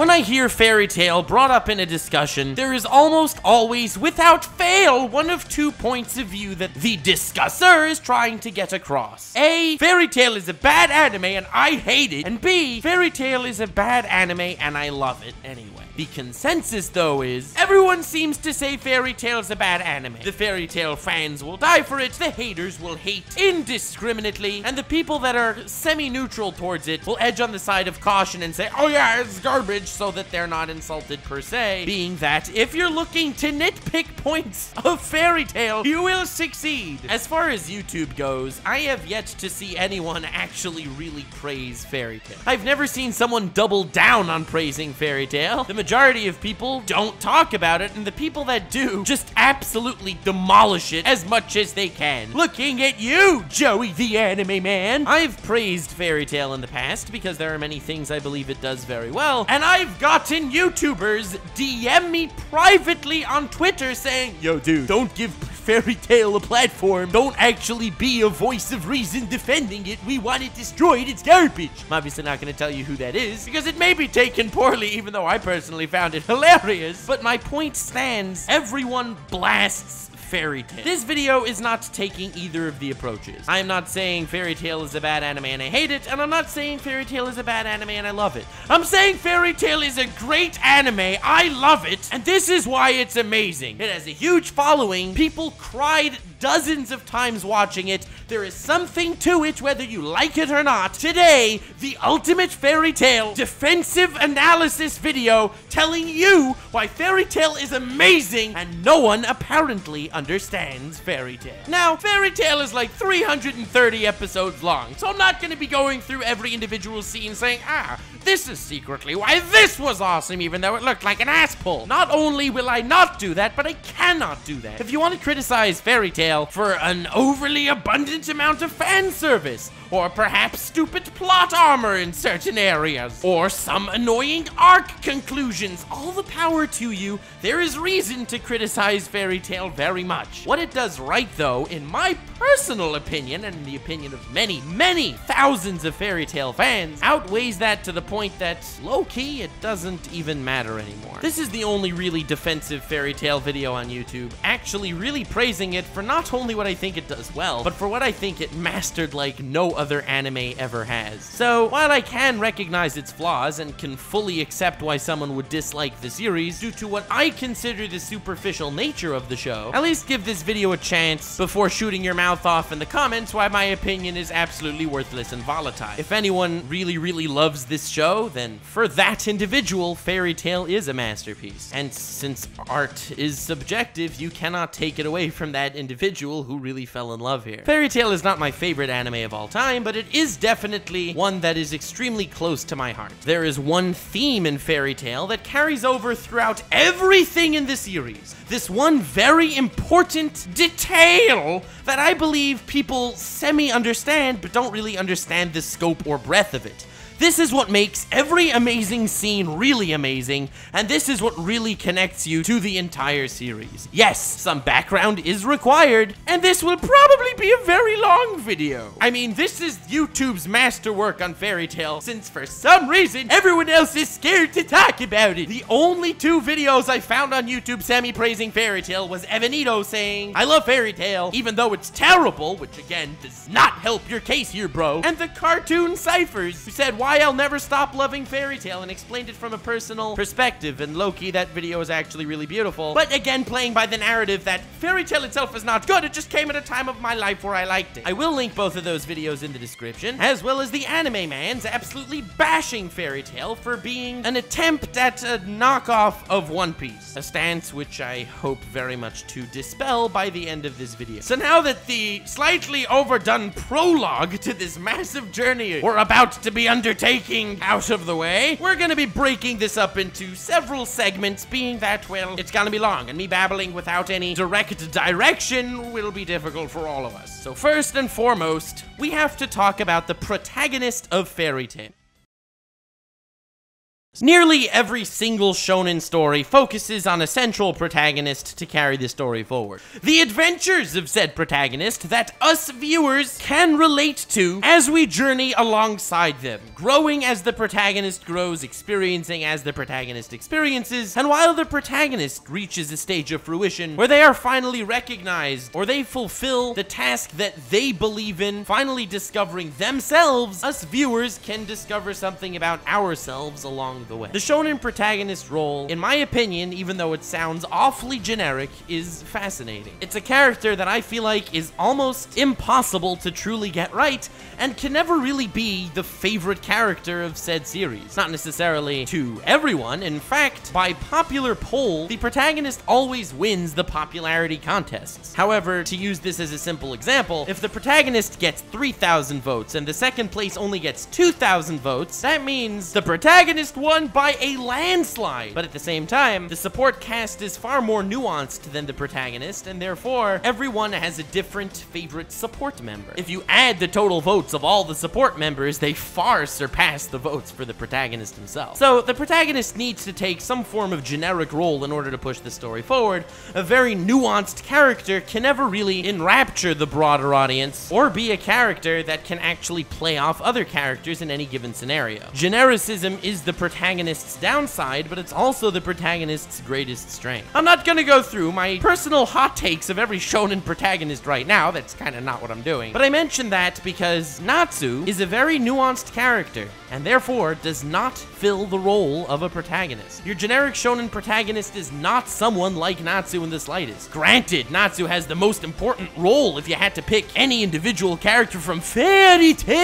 When I hear Fairy Tail brought up in a discussion, there is almost always, without fail, one of two points of view that the discusser is trying to get across. A, Fairy Tail is a bad anime and I hate it, and B, Fairy Tail is a bad anime and I love it anyway. The consensus, though, is everyone seems to say Fairy Tail is a bad anime. The Fairy Tail fans will die for it, the haters will hate indiscriminately, and the people that are semi-neutral towards it will edge on the side of caution and say, oh yeah, it's garbage, so that they're not insulted per se. Being that, if you're looking to nitpick points of Fairy Tail, you will succeed. As far as YouTube goes, I have yet to see anyone actually really praise Fairy Tail. I've never seen someone double down on praising Fairy Tail. The majority of people don't talk about it, and the people that do just absolutely demolish it as much as they can. Looking at you, Joey the Anime Man. I've praised Fairy Tail in the past because there are many things I believe it does very well, and I've gotten YouTubers DM me privately on Twitter saying, Yo, dude, don't give Fairy Tail a platform. Don't actually be a voice of reason defending it. We want it destroyed. It's garbage. I'm obviously not going to tell you who that is because it may be taken poorly, even though I personally found it hilarious. But my point stands. Everyone blasts Fairy Tail. This video is not taking either of the approaches. I am not saying Fairy Tail is a bad anime and I hate it, and I'm not saying Fairy Tail is a bad anime and I love it. I'm saying Fairy Tail is a great anime, I love it, and this is why it's amazing. It has a huge following, people cried dozens of times watching it. There is something to it, whether you like it or not. Today, the ultimate Fairy Tail defensive analysis video telling you why Fairy Tail is amazing and no one apparently understands Fairy Tail. Now, Fairy Tail is like 330 episodes long, so I'm not going to be going through every individual scene saying, ah, this is secretly why this was awesome, even though it looked like an ass pull. Not only will I not do that, but I cannot do that. If you want to criticize Fairy Tail for an overly abundant amount of fan service, or perhaps stupid plot armor in certain areas, or some annoying arc conclusions, all the power to you. There is reason to criticize Fairy Tail very much. What it does right, though, in my personal opinion, and the opinion of many, many thousands of Fairy Tail fans, outweighs that to the point that, low-key, it doesn't even matter anymore. This is the only really defensive Fairy Tail video on YouTube, actually really praising it for not only what I think it does well, but for what I think it mastered like no other anime ever has. So, while I can recognize its flaws and can fully accept why someone would dislike the series due to what I consider the superficial nature of the show, at least give this video a chance before shooting your mouth off in the comments why my opinion is absolutely worthless and volatile. If anyone really, really loves this show, then for that individual, Fairy Tail is a masterpiece. And since art is subjective, you cannot take it away from that individual who really fell in love here. Fairy Tail is not my favorite anime of all time, but it is definitely one that is extremely close to my heart. There is one theme in Fairy Tail that carries over throughout everything in the series. This one very important detail that I believe people semi-understand, but don't really understand the scope or breadth of it. This is what makes every amazing scene really amazing, and this is what really connects you to the entire series. Yes, some background is required, and this will probably be a very long video. I mean, this is YouTube's masterwork on Fairy Tail, since for some reason, everyone else is scared to talk about it. The only two videos I found on YouTube semi-praising Fairy Tail was Evanito saying, I love Fairy Tail, even though it's terrible, which again, does not help your case here, bro, and the Cartoon Ciphers, who said, why I'll never stop loving Fairy Tail and explained it from a personal perspective. And low-key, that video is actually really beautiful. But again, playing by the narrative that Fairy Tail itself is not good. It just came at a time of my life where I liked it. I will link both of those videos in the description, as well as the Anime Man's absolutely bashing Fairy Tail for being an attempt at a knockoff of One Piece. A stance which I hope very much to dispel by the end of this video. So now that the slightly overdone prologue to this massive journey we're about to be undertaking out of the way, we're gonna be breaking this up into several segments, being that, well, it's gonna be long, and me babbling without any direct direction will be difficult for all of us. So first and foremost, we have to talk about the protagonist of Fairy Tail. Nearly every single shonen story focuses on a central protagonist to carry the story forward. The adventures of said protagonist that us viewers can relate to as we journey alongside them, growing as the protagonist grows, experiencing as the protagonist experiences, and while the protagonist reaches a stage of fruition where they are finally recognized or they fulfill the task that they believe in, finally discovering themselves, us viewers can discover something about ourselves along the way. The shonen protagonist role, in my opinion, even though it sounds awfully generic, is fascinating. It's a character that I feel like is almost impossible to truly get right and can never really be the favorite character of said series. Not necessarily to everyone. In fact, by popular poll, the protagonist always wins the popularity contests. However, to use this as a simple example, if the protagonist gets 3,000 votes and the second place only gets 2,000 votes, that means the protagonist won by a landslide. But at the same time, the support cast is far more nuanced than the protagonist, and therefore, everyone has a different favorite support member. If you add the total votes of all the support members, they far surpass the votes for the protagonist himself. So the protagonist needs to take some form of generic role in order to push the story forward. A very nuanced character can never really enrapture the broader audience, or be a character that can actually play off other characters in any given scenario. Genericism is the protagonist's downside, but it's also the protagonist's greatest strength. I'm not gonna go through my personal hot takes of every shonen protagonist right now, that's kind of not what I'm doing. But I mention that because Natsu is a very nuanced character, and therefore does not fill the role of a protagonist. Your generic shonen protagonist is not someone like Natsu in the slightest. Granted, Natsu has the most important role if you had to pick any individual character from Fairy Tail.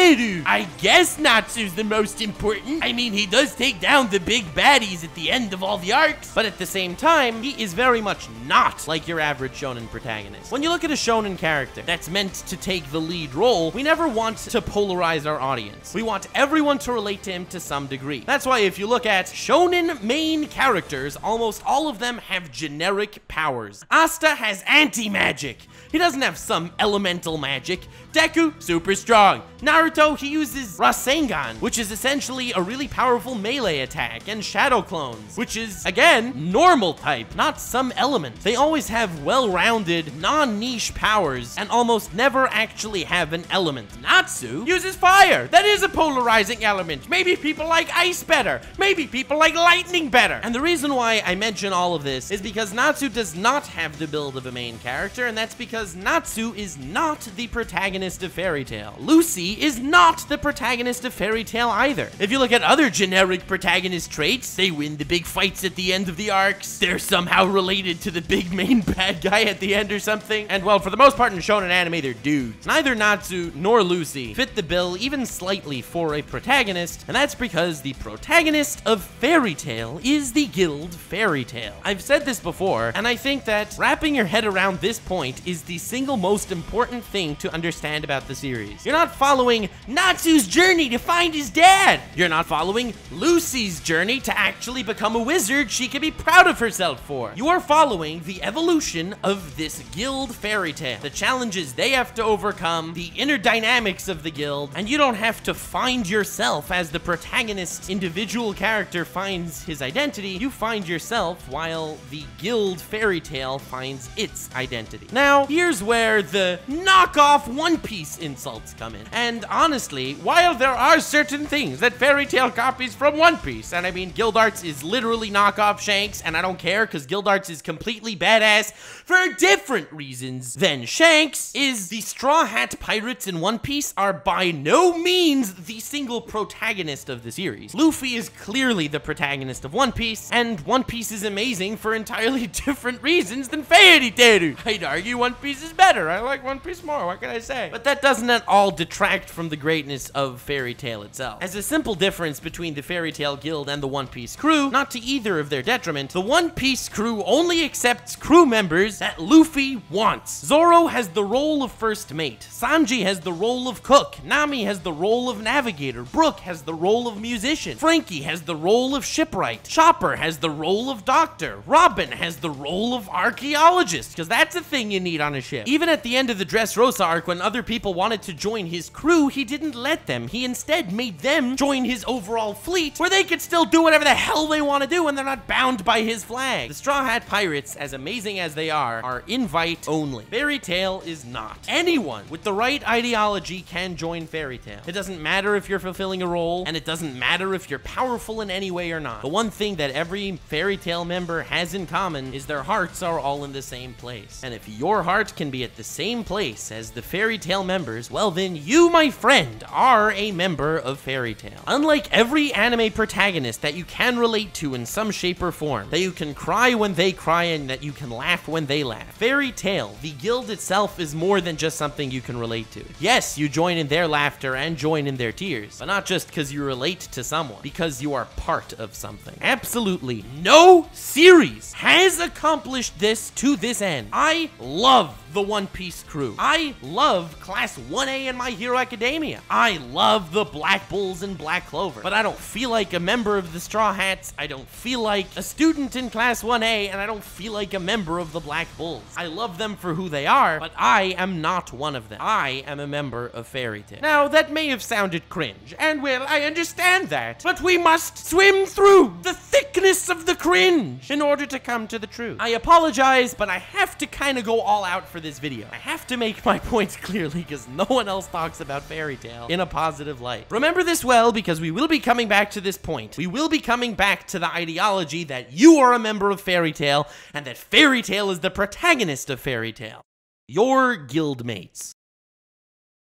I guess Natsu's the most important. I mean, he does take down the big baddies at the end of all the arcs, but at the same time, he is very much not like your average shonen protagonist. When you look at a shonen character that's meant to take the lead role, we never want to polarize our audience. We want everyone to relate to him to some degree. That's why if you look at shonen main characters, almost all of them have generic powers. Asta has anti-magic. He doesn't have some elemental magic. Deku, super strong. Naruto, he uses Rasengan, which is essentially a really powerful melee attack, and Shadow Clones, which is, again, normal type, not some element. They always have well-rounded, non-niche powers, and almost never actually have an element. Natsu uses fire. That is a polarizing element. Maybe people like ice better. Maybe people like lightning better. And the reason why I mention all of this is because Natsu does not have the build of a main character, and that's because Natsu is not the protagonist of Fairy Tail. Lucy is not the protagonist of Fairy Tail either. If you look at other generic protagonist traits, they win the big fights at the end of the arcs, they're somehow related to the big main bad guy at the end or something, and well, for the most part in shonen anime, they're dudes. Neither Natsu nor Lucy fit the bill even slightly for a protagonist, and that's because the protagonist of Fairy Tail is the Guild Fairy Tail. I've said this before, and I think that wrapping your head around this point is the single most important thing to understand about the series. You're not following Natsu's journey to find his dad. You're not following Lucy's journey to actually become a wizard she can be proud of herself for. You are following the evolution of this guild Fairy Tail, the challenges they have to overcome, the inner dynamics of the guild, and you don't have to find yourself as the protagonist's individual character finds his identity. You find yourself while the guild Fairy Tail finds its identity. Now, here's where the knockoff One Piece insults come in. And honestly, while there are certain things that Fairy Tail copies from One Piece, and I mean, Gildarts is literally knockoff Shanks, and I don't care because Gildarts is completely badass for different reasons than Shanks, is the Straw Hat Pirates in One Piece are by no means the single protagonist of the series. Luffy is clearly the protagonist of One Piece, and One Piece is amazing for entirely different reasons than Fairy Tail. I'd argue One Piece is better. I like One Piece more. What can I say? But that doesn't at all detract from the greatness of Fairy Tail itself. As a simple difference between the Fairy Tail Guild and the One Piece crew, not to either of their detriment, the One Piece crew only accepts crew members that Luffy wants. Zoro has the role of first mate. Sanji has the role of cook. Nami has the role of navigator. Brook has the role of musician. Franky has the role of shipwright. Chopper has the role of doctor. Robin has the role of archaeologist, because that's a thing you need on a a ship. Even at the end of the Dressrosa arc, when other people wanted to join his crew, he didn't let them. He instead made them join his overall fleet, where they could still do whatever the hell they want to do and they're not bound by his flag. The Straw Hat Pirates, as amazing as they are, are invite only. Fairy Tail is not. Anyone with the right ideology can join Fairy Tail. It doesn't matter if you're fulfilling a role, and it doesn't matter if you're powerful in any way or not. The one thing that every Fairy Tail member has in common is their hearts are all in the same place. And if your heart can be at the same place as the Fairy Members, well then you, my friend, are a member of Fairy Tail. Unlike every anime protagonist that you can relate to in some shape or form, that you can cry when they cry and that you can laugh when they laugh. Fairy Tail, the guild itself is more than just something you can relate to. Yes, you join in their laughter and join in their tears, but not just because you relate to someone, because you are part of something. Absolutely no series has accomplished this to this end. I love the One Piece crew. I love Class 1A in My Hero Academia. I love the Black Bulls and Black Clover. But I don't feel like a member of the Straw Hats. I don't feel like a student in Class 1A, and I don't feel like a member of the Black Bulls. I love them for who they are, but I am not one of them. I am a member of Fairy Tail. Now, that may have sounded cringe, and well, I understand that, but we must swim through the thickness of the cringe in order to come to the truth. I apologize, but I have to kind of go all out for this video. I have to make my points clearly because no one else talks about Fairy Tail in a positive light. Remember this well because we will be coming back to this point. We will be coming back to the ideology that you are a member of Fairy Tail and that Fairy Tail is the protagonist of Fairy Tail. Your guildmates.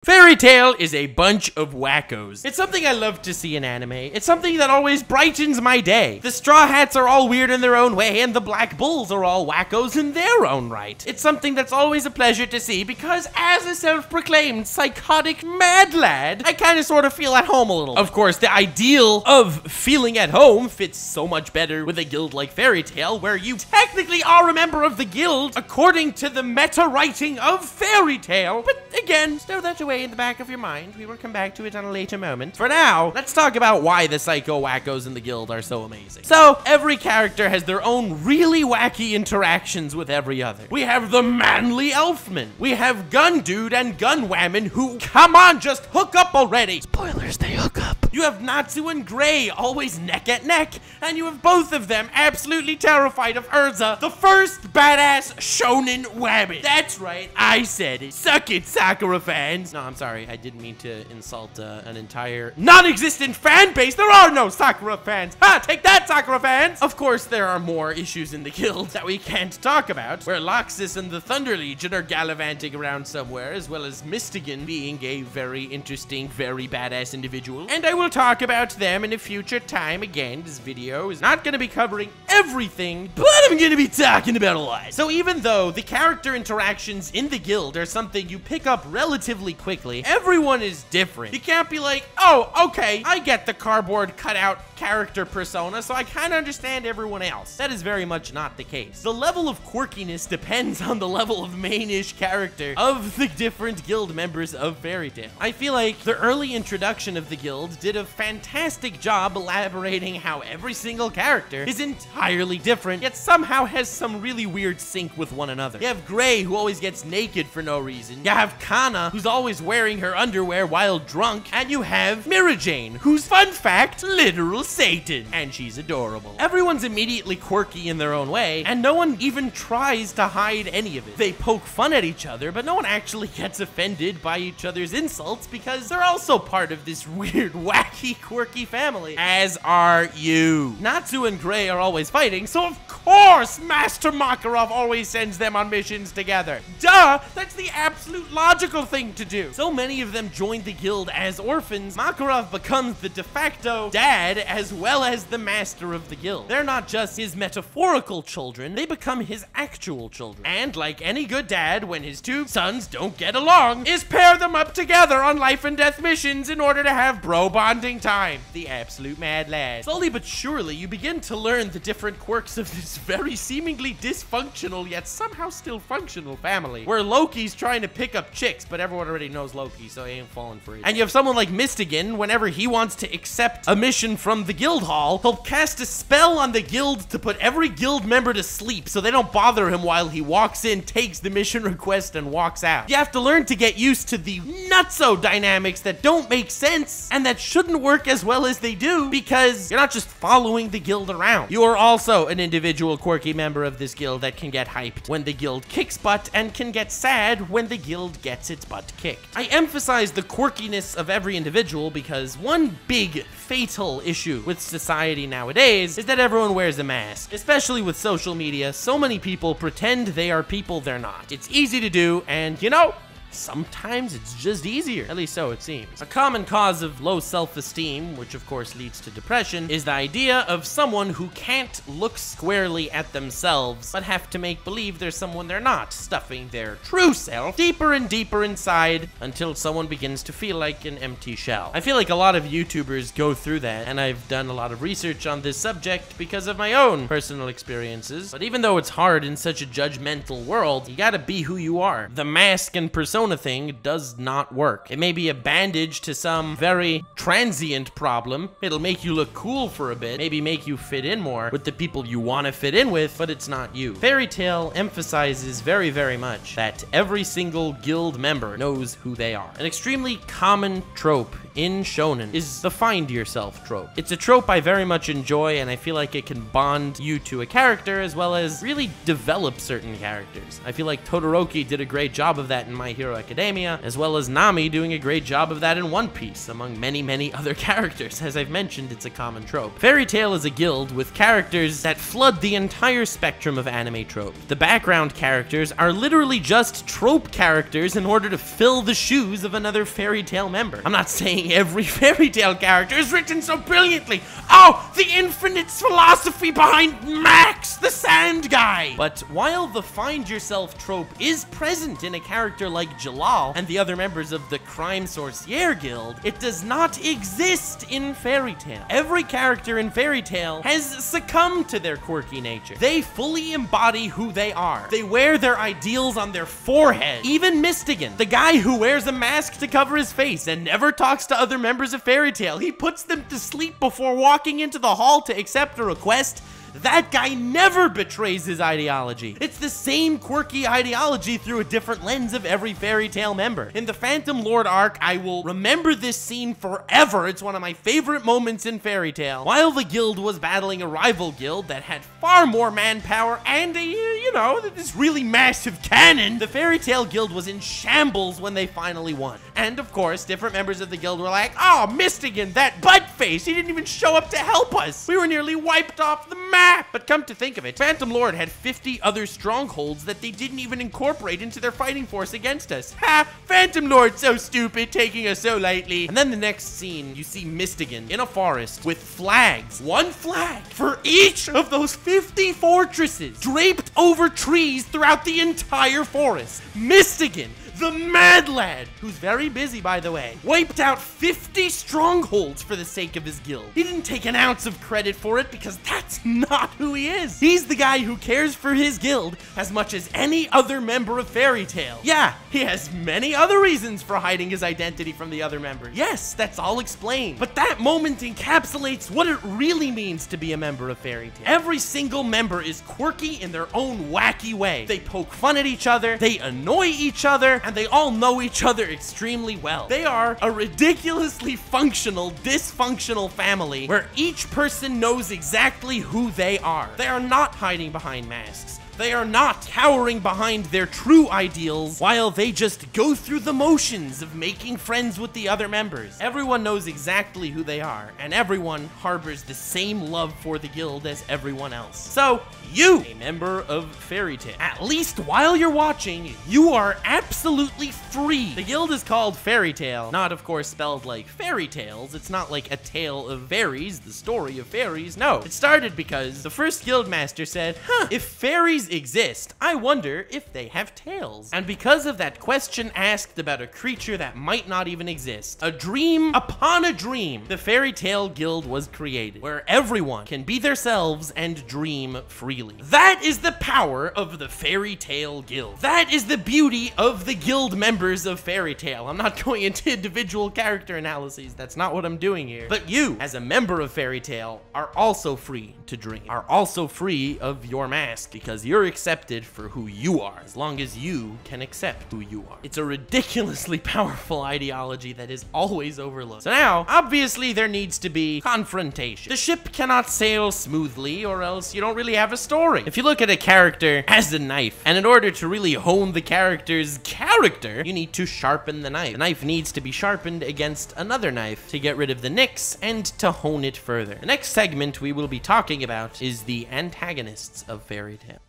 Fairy Tail is a bunch of wackos. It's something I love to see in anime. It's something that always brightens my day. The Straw Hats are all weird in their own way, and the Black Bulls are all wackos in their own right. It's something that's always a pleasure to see because, as a self-proclaimed psychotic mad lad, I kind of sort of feel at home a little. Of course, the ideal of feeling at home fits so much better with a guild like Fairy Tail, where you technically are a member of the guild according to the meta writing of Fairy Tail. But again, stow that away in the back of your mind. We will come back to it on a later moment. For now, let's talk about why the Psycho Wackos in the guild are so amazing. So, every character has their own really wacky interactions with every other. We have the manly Elfman. We have Gun Dude and Gun Whammon who, come on, just hook up already. Spoilers, they hook up. You have Natsu and Gray always neck at neck, and you have both of them absolutely terrified of Erza, the first badass shonen wabbit. That's right, I said it. Suck it, Sakura fans. No, I'm sorry, I didn't mean to insult uh, an entire non-existent fan base. There are no Sakura fans. Ha, take that, Sakura fans. Of course, there are more issues in the guild that we can't talk about, where Laxus and the Thunder Legion are gallivanting around somewhere, as well as Mystogan being a very interesting, very badass individual. And I will talk about them in a future time. Again, this video is not going to be covering everything, but I'm going to be talking about a lot. So even though the character interactions in the guild are something you pick up relatively quickly, everyone is different. You can't be like, oh, okay, I get the cardboard cutout character persona, so I kind of understand everyone else. That is very much not the case. The level of quirkiness depends on the level of mainish character of the different guild members of Fairy Tail. I feel like the early introduction of the guild did a fantastic job elaborating how every single character is entirely different, yet somehow has some really weird sync with one another. You have Gray, who always gets naked for no reason. You have Cana, who's always wearing her underwear while drunk. And you have Mirajane, who's, fun fact, literal Satan. And she's adorable. Everyone's immediately quirky in their own way, and no one even tries to hide any of it. They poke fun at each other, but no one actually gets offended by each other's insults because they're also part of this weird, wacky, quirky family. As are you. Natsu and Gray are always fighting, so of course Master Makarov always sends them on missions together. Duh! That's the absolute logical thing to do. So many of them joined the guild as orphans, Makarov becomes the de facto dad as well as the master of the guild. They're not just his metaphorical children, they become his actual children. And like any good dad, when his two sons don't get along, is pair them up together on life and death missions in order to have bro bonding time. The absolute mad lad. Slowly but surely, you begin to learn the different quirks of this very seemingly dysfunctional yet somehow still functional family where Loki's trying to pick up chicks, but everyone already knows Loki, so he ain't falling for it. And you have someone like Mystogan, whenever he wants to accept a mission from the guild hall, he'll cast a spell on the guild to put every guild member to sleep so they don't bother him while he walks in, takes the mission request, and walks out. You have to learn to get used to the nutso dynamics that don't make sense and that shouldn't work as well as they do because you're not just following the guild around. You are also an individual quirky member of this guild that can get hyped when the guild kicks butt and can get sad when the guild gets its butt kicked. I emphasize the quirkiness of every individual because one big fatal issue with society nowadays is that everyone wears a mask. Especially with social media, so many people pretend they are people they're not. It's easy to do, and you know, sometimes it's just easier. At least so it seems. A common cause of low self-esteem, which of course leads to depression, is the idea of someone who can't look squarely at themselves, but have to make believe there's someone they're not, stuffing their true self deeper and deeper inside until someone begins to feel like an empty shell. I feel like a lot of YouTubers go through that, and I've done a lot of research on this subject because of my own personal experiences. But even though it's hard in such a judgmental world, you gotta be who you are. The mask and persona persona thing does not work. It may be a bandage to some very transient problem. It'll make you look cool for a bit, maybe make you fit in more with the people you want to fit in with, but it's not you. Fairy Tail emphasizes very, very much that every single guild member knows who they are. An extremely common trope in shonen is the find yourself trope. It's a trope I very much enjoy and I feel like it can bond you to a character as well as really develop certain characters. I feel like Todoroki did a great job of that in My Hero Academia, as well as Nami doing a great job of that in One Piece, among many, many other characters. As I've mentioned, it's a common trope. Fairy Tail is a guild with characters that flood the entire spectrum of anime trope. The background characters are literally just trope characters in order to fill the shoes of another Fairy Tail member. I'm not saying every Fairy Tail character is written so brilliantly. Oh, the infinite philosophy behind Max, the sand guy. But while the find yourself trope is present in a character like Jellal and the other members of the Crime Sorcière Guild, it does not exist in Fairy Tail. Every character in Fairy Tail has succumbed to their quirky nature. They fully embody who they are. They wear their ideals on their forehead. Even Mystogan, the guy who wears a mask to cover his face and never talks to other members of Fairy Tail, he puts them to sleep before walking into the hall to accept a request that guy never betrays his ideology. It's the same quirky ideology through a different lens of every Fairy Tail member. In the Phantom Lord arc, I will remember this scene forever. It's one of my favorite moments in Fairy Tail. While the guild was battling a rival guild that had far more manpower and a, you know, this really massive cannon, the Fairy Tail guild was in shambles when they finally won. And of course, different members of the guild were like, oh, Mystogan, that butt face, he didn't even show up to help us. We were nearly wiped off the map. But come to think of it, Phantom Lord had 50 other strongholds that they didn't even incorporate into their fighting force against us. Ha! Phantom Lord so stupid, taking us so lightly. And then the next scene, you see Mystogan in a forest with flags. One flag for each of those 50 fortresses draped over trees throughout the entire forest. Mystogan the Mad Lad, who's very busy by the way, wiped out 50 strongholds for the sake of his guild. He didn't take an ounce of credit for it because that's not who he is. He's the guy who cares for his guild as much as any other member of Fairy Tail. Yeah, he has many other reasons for hiding his identity from the other members. Yes, that's all explained. But that moment encapsulates what it really means to be a member of Fairy Tail. Every single member is quirky in their own wacky way. They poke fun at each other, they annoy each other, and they all know each other extremely well. They are a ridiculously functional, dysfunctional family where each person knows exactly who they are. They are not hiding behind masks. They are not cowering behind their true ideals while they just go through the motions of making friends with the other members. Everyone knows exactly who they are, and everyone harbors the same love for the guild as everyone else. So, you, a member of Fairy Tail. at least while you're watching, you are absolutely free. The guild is called Fairy Tail, not of course spelled like fairy tales. It's not like a tale of fairies, the story of fairies. No, it started because the first guild master said, huh, if fairies exist, I wonder if they have tails. And because of that question asked about a creature that might not even exist, a dream upon a dream, the Fairy Tail Guild was created, where everyone can be themselves and dream freely. That is the power of the Fairy Tail Guild. That is the beauty of the guild members of Fairy Tail. I'm not going into individual character analyses. That's not what I'm doing here. But you, as a member of Fairy Tail, are also free to dream, are also free of your mask because you're accepted for who you are, as long as you can accept who you are. It's a ridiculously powerful ideology that is always overlooked. So now, obviously, there needs to be confrontation. The ship cannot sail smoothly, or else you don't really have a story. If you look at a character as a knife, and in order to really hone the character's character, you need to sharpen the knife. The knife needs to be sharpened against another knife to get rid of the nicks and to hone it further. The next segment we will be talking about is the antagonists of Fairy Tail.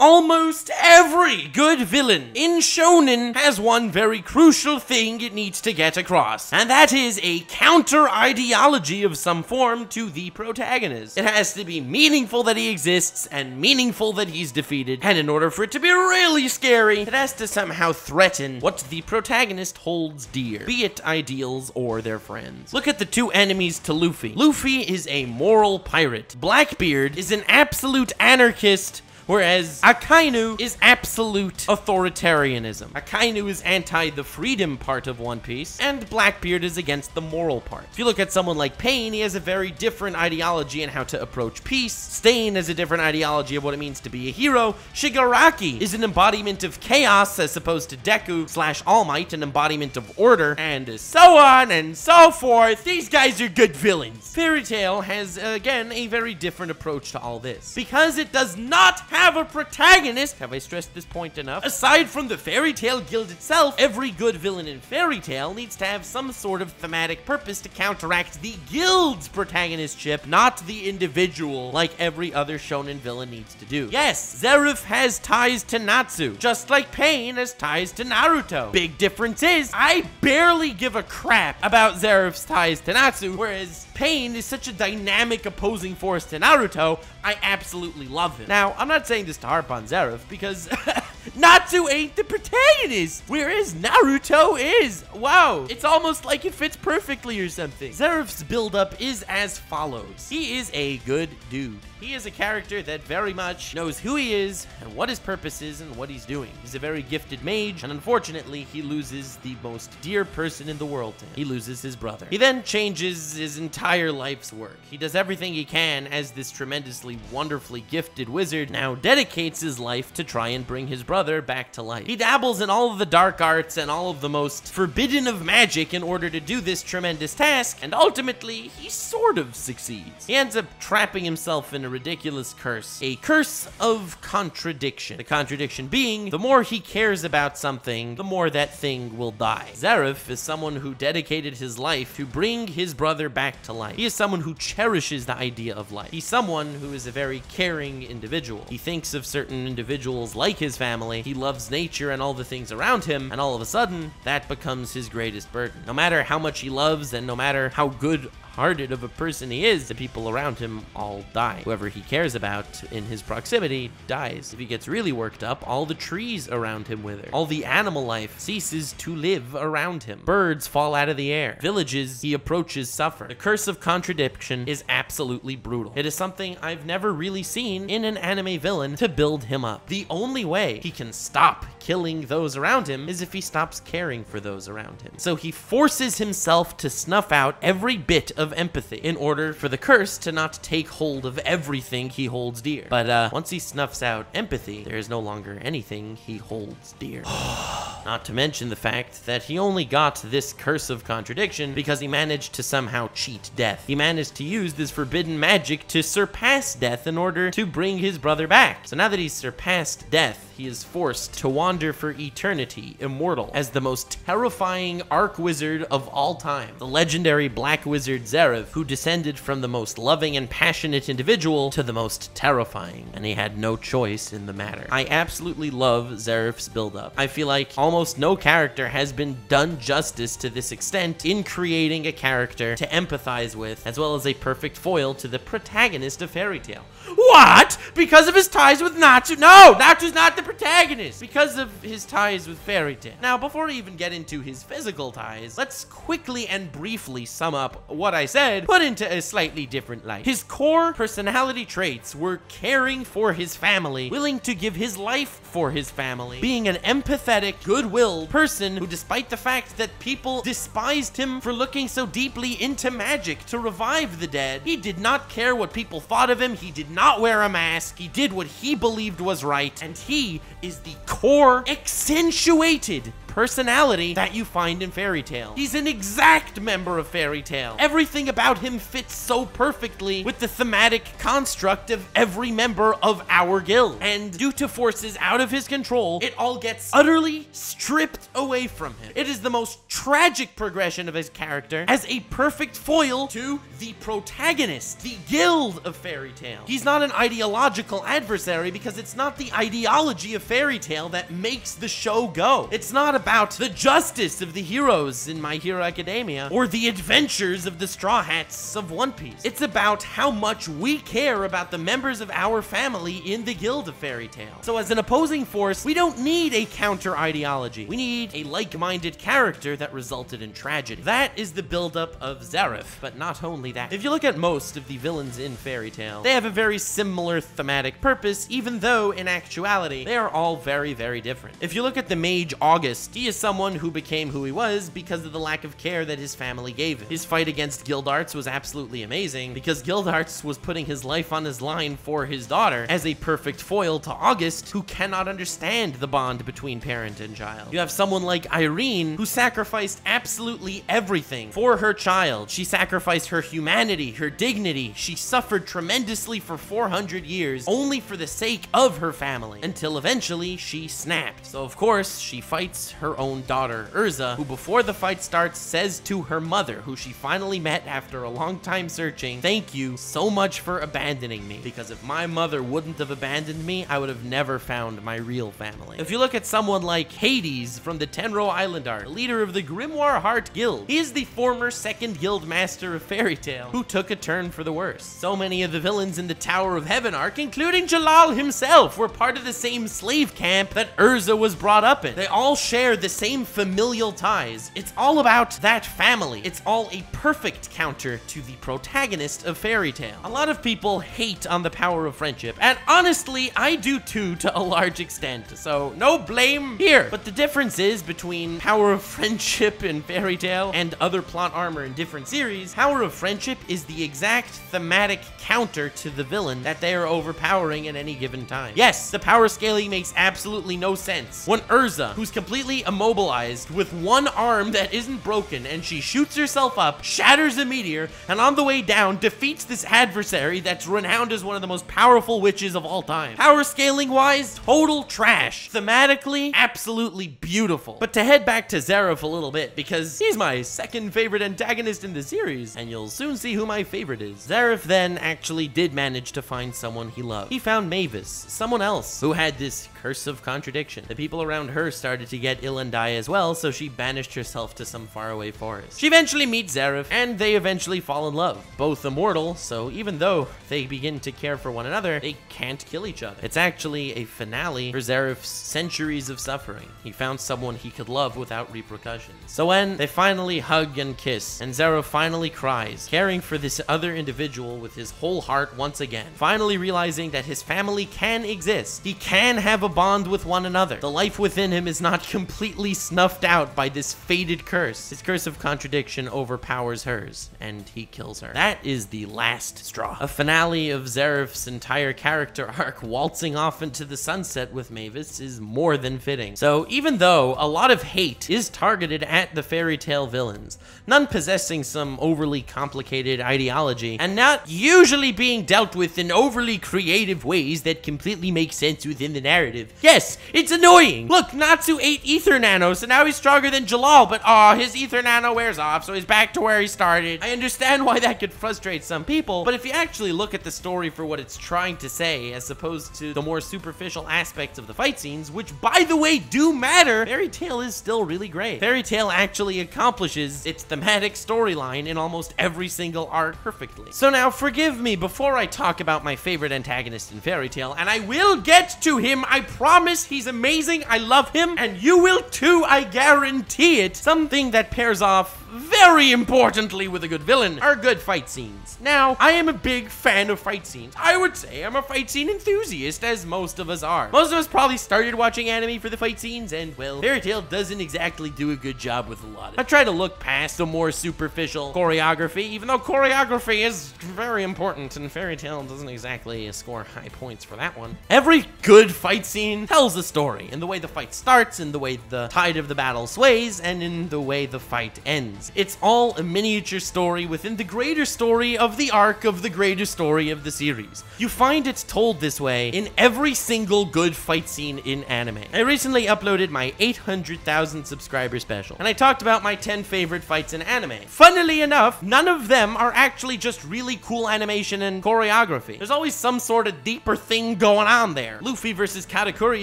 Almost every good villain in Shonen has one very crucial thing it needs to get across, and that is a counter ideology of some form to the protagonist. It has to be meaningful that he exists and meaningful that he's defeated, and in order for it to be really scary, it has to somehow threaten what the protagonist holds dear, be it ideals or their friends. Look at the two enemies to Luffy. Luffy is a moral pirate. Blackbeard is an absolute anarchist Whereas Akainu is absolute authoritarianism. Akainu is anti the freedom part of One Piece, and Blackbeard is against the moral part. If you look at someone like Pain, he has a very different ideology in how to approach peace. Stain has a different ideology of what it means to be a hero. Shigaraki is an embodiment of chaos as opposed to Deku slash All Might, an embodiment of order, and so on and so forth. These guys are good villains. Fairy Tail has, again, a very different approach to all this. Because it does not have a protagonist. Have I stressed this point enough? Aside from the Fairy Tail Guild itself, every good villain in Fairy Tail needs to have some sort of thematic purpose to counteract the guild's protagonistship, not the individual, like every other shonen villain needs to do. Yes, Zeref has ties to Natsu, just like Pain has ties to Naruto. Big difference is, I barely give a crap about Zeref's ties to Natsu, whereas Pain is such a dynamic opposing force to Naruto, I absolutely love him. Now, I'm not saying this to harp on Zeref, because Natsu ain't the protagonist, whereas Naruto is. Wow, it's almost like it fits perfectly or something. Zeref's buildup is as follows. He is a good dude. He is a character that very much knows who he is and what his purpose is and what he's doing. He's a very gifted mage, and unfortunately, he loses the most dear person in the world to him. He loses his brother. He then changes his entire life's work. He does everything he can as this tremendously, wonderfully gifted wizard now dedicates his life to try and bring his brother back to life. He dabbles in all of the dark arts and all of the most forbidden of magic in order to do this tremendous task, and ultimately, he sort of succeeds. He ends up trapping himself in a ridiculous curse. A curse of contradiction. The contradiction being, the more he cares about something, the more that thing will die. Zeref is someone who dedicated his life to bring his brother back to life. He is someone who cherishes the idea of life. He's someone who is a very caring individual. He thinks of certain individuals like his family. He loves nature and all the things around him, and all of a sudden, that becomes his greatest burden. No matter how much he loves and no matter how good hearted of a person he is, the people around him all die. Whoever he cares about in his proximity dies. If he gets really worked up, all the trees around him wither. All the animal life ceases to live around him. Birds fall out of the air. Villages he approaches suffer. The curse of contradiction is absolutely brutal. It is something I've never really seen in an anime villain to build him up. The only way he can stop killing those around him is if he stops caring for those around him. So he forces himself to snuff out every bit of empathy in order for the curse to not take hold of everything he holds dear. But uh, once he snuffs out empathy, there is no longer anything he holds dear. not to mention the fact that he only got this curse of contradiction because he managed to somehow cheat death. He managed to use this forbidden magic to surpass death in order to bring his brother back. So now that he's surpassed death, he is forced to wander for eternity, immortal, as the most terrifying arc wizard of all time, the legendary black wizard Zeref, who descended from the most loving and passionate individual to the most terrifying, and he had no choice in the matter. I absolutely love Zeref's buildup. I feel like almost no character has been done justice to this extent in creating a character to empathize with, as well as a perfect foil to the protagonist of Fairy Tail. What? Because of his ties with Natsu? No, Natsu's not the protagonist because of his ties with Fairy Tail. Now, before I even get into his physical ties, let's quickly and briefly sum up what I said, put into a slightly different light. His core personality traits were caring for his family, willing to give his life for his family, being an empathetic, goodwill person who, despite the fact that people despised him for looking so deeply into magic to revive the dead, he did not care what people thought of him. He did not wear a mask. He did what he believed was right. And he is the core accentuated personality that you find in Fairy Tail. He's an exact member of Fairy Tail. Everything about him fits so perfectly with the thematic construct of every member of our guild. And due to forces out of his control, it all gets utterly stripped away from him. It is the most tragic progression of his character as a perfect foil to the protagonist, the guild of Fairy Tail. He's not an ideological adversary because it's not the ideology of Fairy Tail that makes the show go. It's not about the justice of the heroes in My Hero Academia or the adventures of the Straw Hats of One Piece. It's about how much we care about the members of our family in the Guild of Fairy Tail. So as an opposing force, we don't need a counter ideology. We need a like-minded character that resulted in tragedy. That is the buildup of Zeref, but not only that. If you look at most of the villains in Fairy Tail, they have a very similar thematic purpose, even though in actuality, they are all very, very different. If you look at the Mage August, he is someone who became who he was because of the lack of care that his family gave him. His fight against Gildarts was absolutely amazing because Gildarts was putting his life on his line for his daughter as a perfect foil to August, who cannot understand the bond between parent and child. You have someone like Irene, who sacrificed absolutely everything for her child. She sacrificed her humanity, her dignity. She suffered tremendously for 400 years only for the sake of her family until eventually she snapped. So of course, she fights her her own daughter, Erza, who before the fight starts says to her mother, who she finally met after a long time searching, thank you so much for abandoning me, because if my mother wouldn't have abandoned me, I would have never found my real family. If you look at someone like Hades from the Tenro Island Arc, leader of the Grimoire Heart Guild, he is the former second guild master of Fairy Tail, who took a turn for the worse. So many of the villains in the Tower of Heaven arc, including Jellal himself, were part of the same slave camp that Erza was brought up in. They all share share the same familial ties. It's all about that family. It's all a perfect counter to the protagonist of Fairy Tail. A lot of people hate on the power of friendship, and honestly, I do too to a large extent, so no blame here. But the difference is between Power of Friendship in Fairy Tail and other plot armor in different series, Power of Friendship is the exact thematic counter to the villain that they are overpowering at any given time. Yes, the power scaling makes absolutely no sense. When Erza, who's completely immobilized with one arm that isn't broken and she shoots herself up, shatters a meteor, and on the way down defeats this adversary that's renowned as one of the most powerful witches of all time. Power scaling wise, total trash. Thematically, absolutely beautiful. But to head back to Zeref a little bit, because he's my second favorite antagonist in the series, and you'll soon see who my favorite is. Zeref then actually did manage to find someone he loved. He found Mavis, someone else who had this curse of contradiction. The people around her started to get ill and die as well, so she banished herself to some faraway forest. She eventually meets Zeref, and they eventually fall in love. Both immortal, so even though they begin to care for one another, they can't kill each other. It's actually a finale for Zeref's centuries of suffering. He found someone he could love without repercussions. So when they finally hug and kiss, and Zeref finally cries, caring for this other individual with his whole heart once again, finally realizing that his family can exist. He can have a bond with one another. The life within him is not completely snuffed out by this fated curse. His curse of contradiction overpowers hers, and he kills her. That is the last straw. A finale of Zeref's entire character arc waltzing off into the sunset with Mavis is more than fitting. So even though a lot of hate is targeted at the Fairy Tail villains, none possessing some overly complicated ideology, and not usually being dealt with in overly creative ways that completely make sense within the narrative. Yes, it's annoying. Look, Natsu ate Etherion, so now he's stronger than Jellal, but oh, his Etherion wears off, so he's back to where he started. I understand why that could frustrate some people, but if you actually look at the story for what it's trying to say, as opposed to the more superficial aspects of the fight scenes, which by the way do matter, Fairy Tail is still really great. Fairy Tail actually accomplishes its thematic storyline in almost every single arc perfectly. So now forgive me before I talk about my favorite antagonist in Fairy Tail, and I will get to him, I promise he's amazing. I love him, and you will too, I guarantee it. Something that pairs off very importantly with a good villain are good fight scenes. Now, I am a big fan of fight scenes. I would say I'm a fight scene enthusiast, as most of us are. Most of us probably started watching anime for the fight scenes, and well, Fairy Tail doesn't exactly do a good job with a lot of it. I try to look past the more superficial choreography, even though choreography is very important, and Fairy Tail doesn't exactly score high points for that one. Every good fight scene tells a story, in the way the fight starts, in the way the tide of the battle sways, and in the way the fight ends. It's all a miniature story within the greater story of the arc of the greater story of the series. You find it's told this way in every single good fight scene in anime. I recently uploaded my 800,000 subscriber special, and I talked about my 10 favorite fights in anime. Funnily enough, none of them are actually just really cool animation and choreography. There's always some sort of deeper thing going on there. Luffy versus Katakuri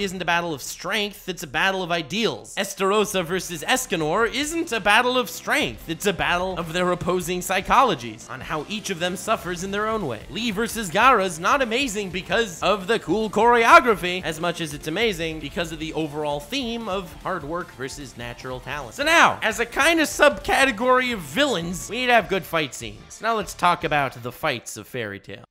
isn't a battle of strength, it's a battle of ideals. Estarossa versus Escanor isn't a battle of strength strength. It's a battle of their opposing psychologies on how each of them suffers in their own way. Lee versus Gaara is not amazing because of the cool choreography as much as it's amazing because of the overall theme of hard work versus natural talent. So now, as a kind of subcategory of villains, we need to have good fight scenes. Now let's talk about the fights of Fairy Tail.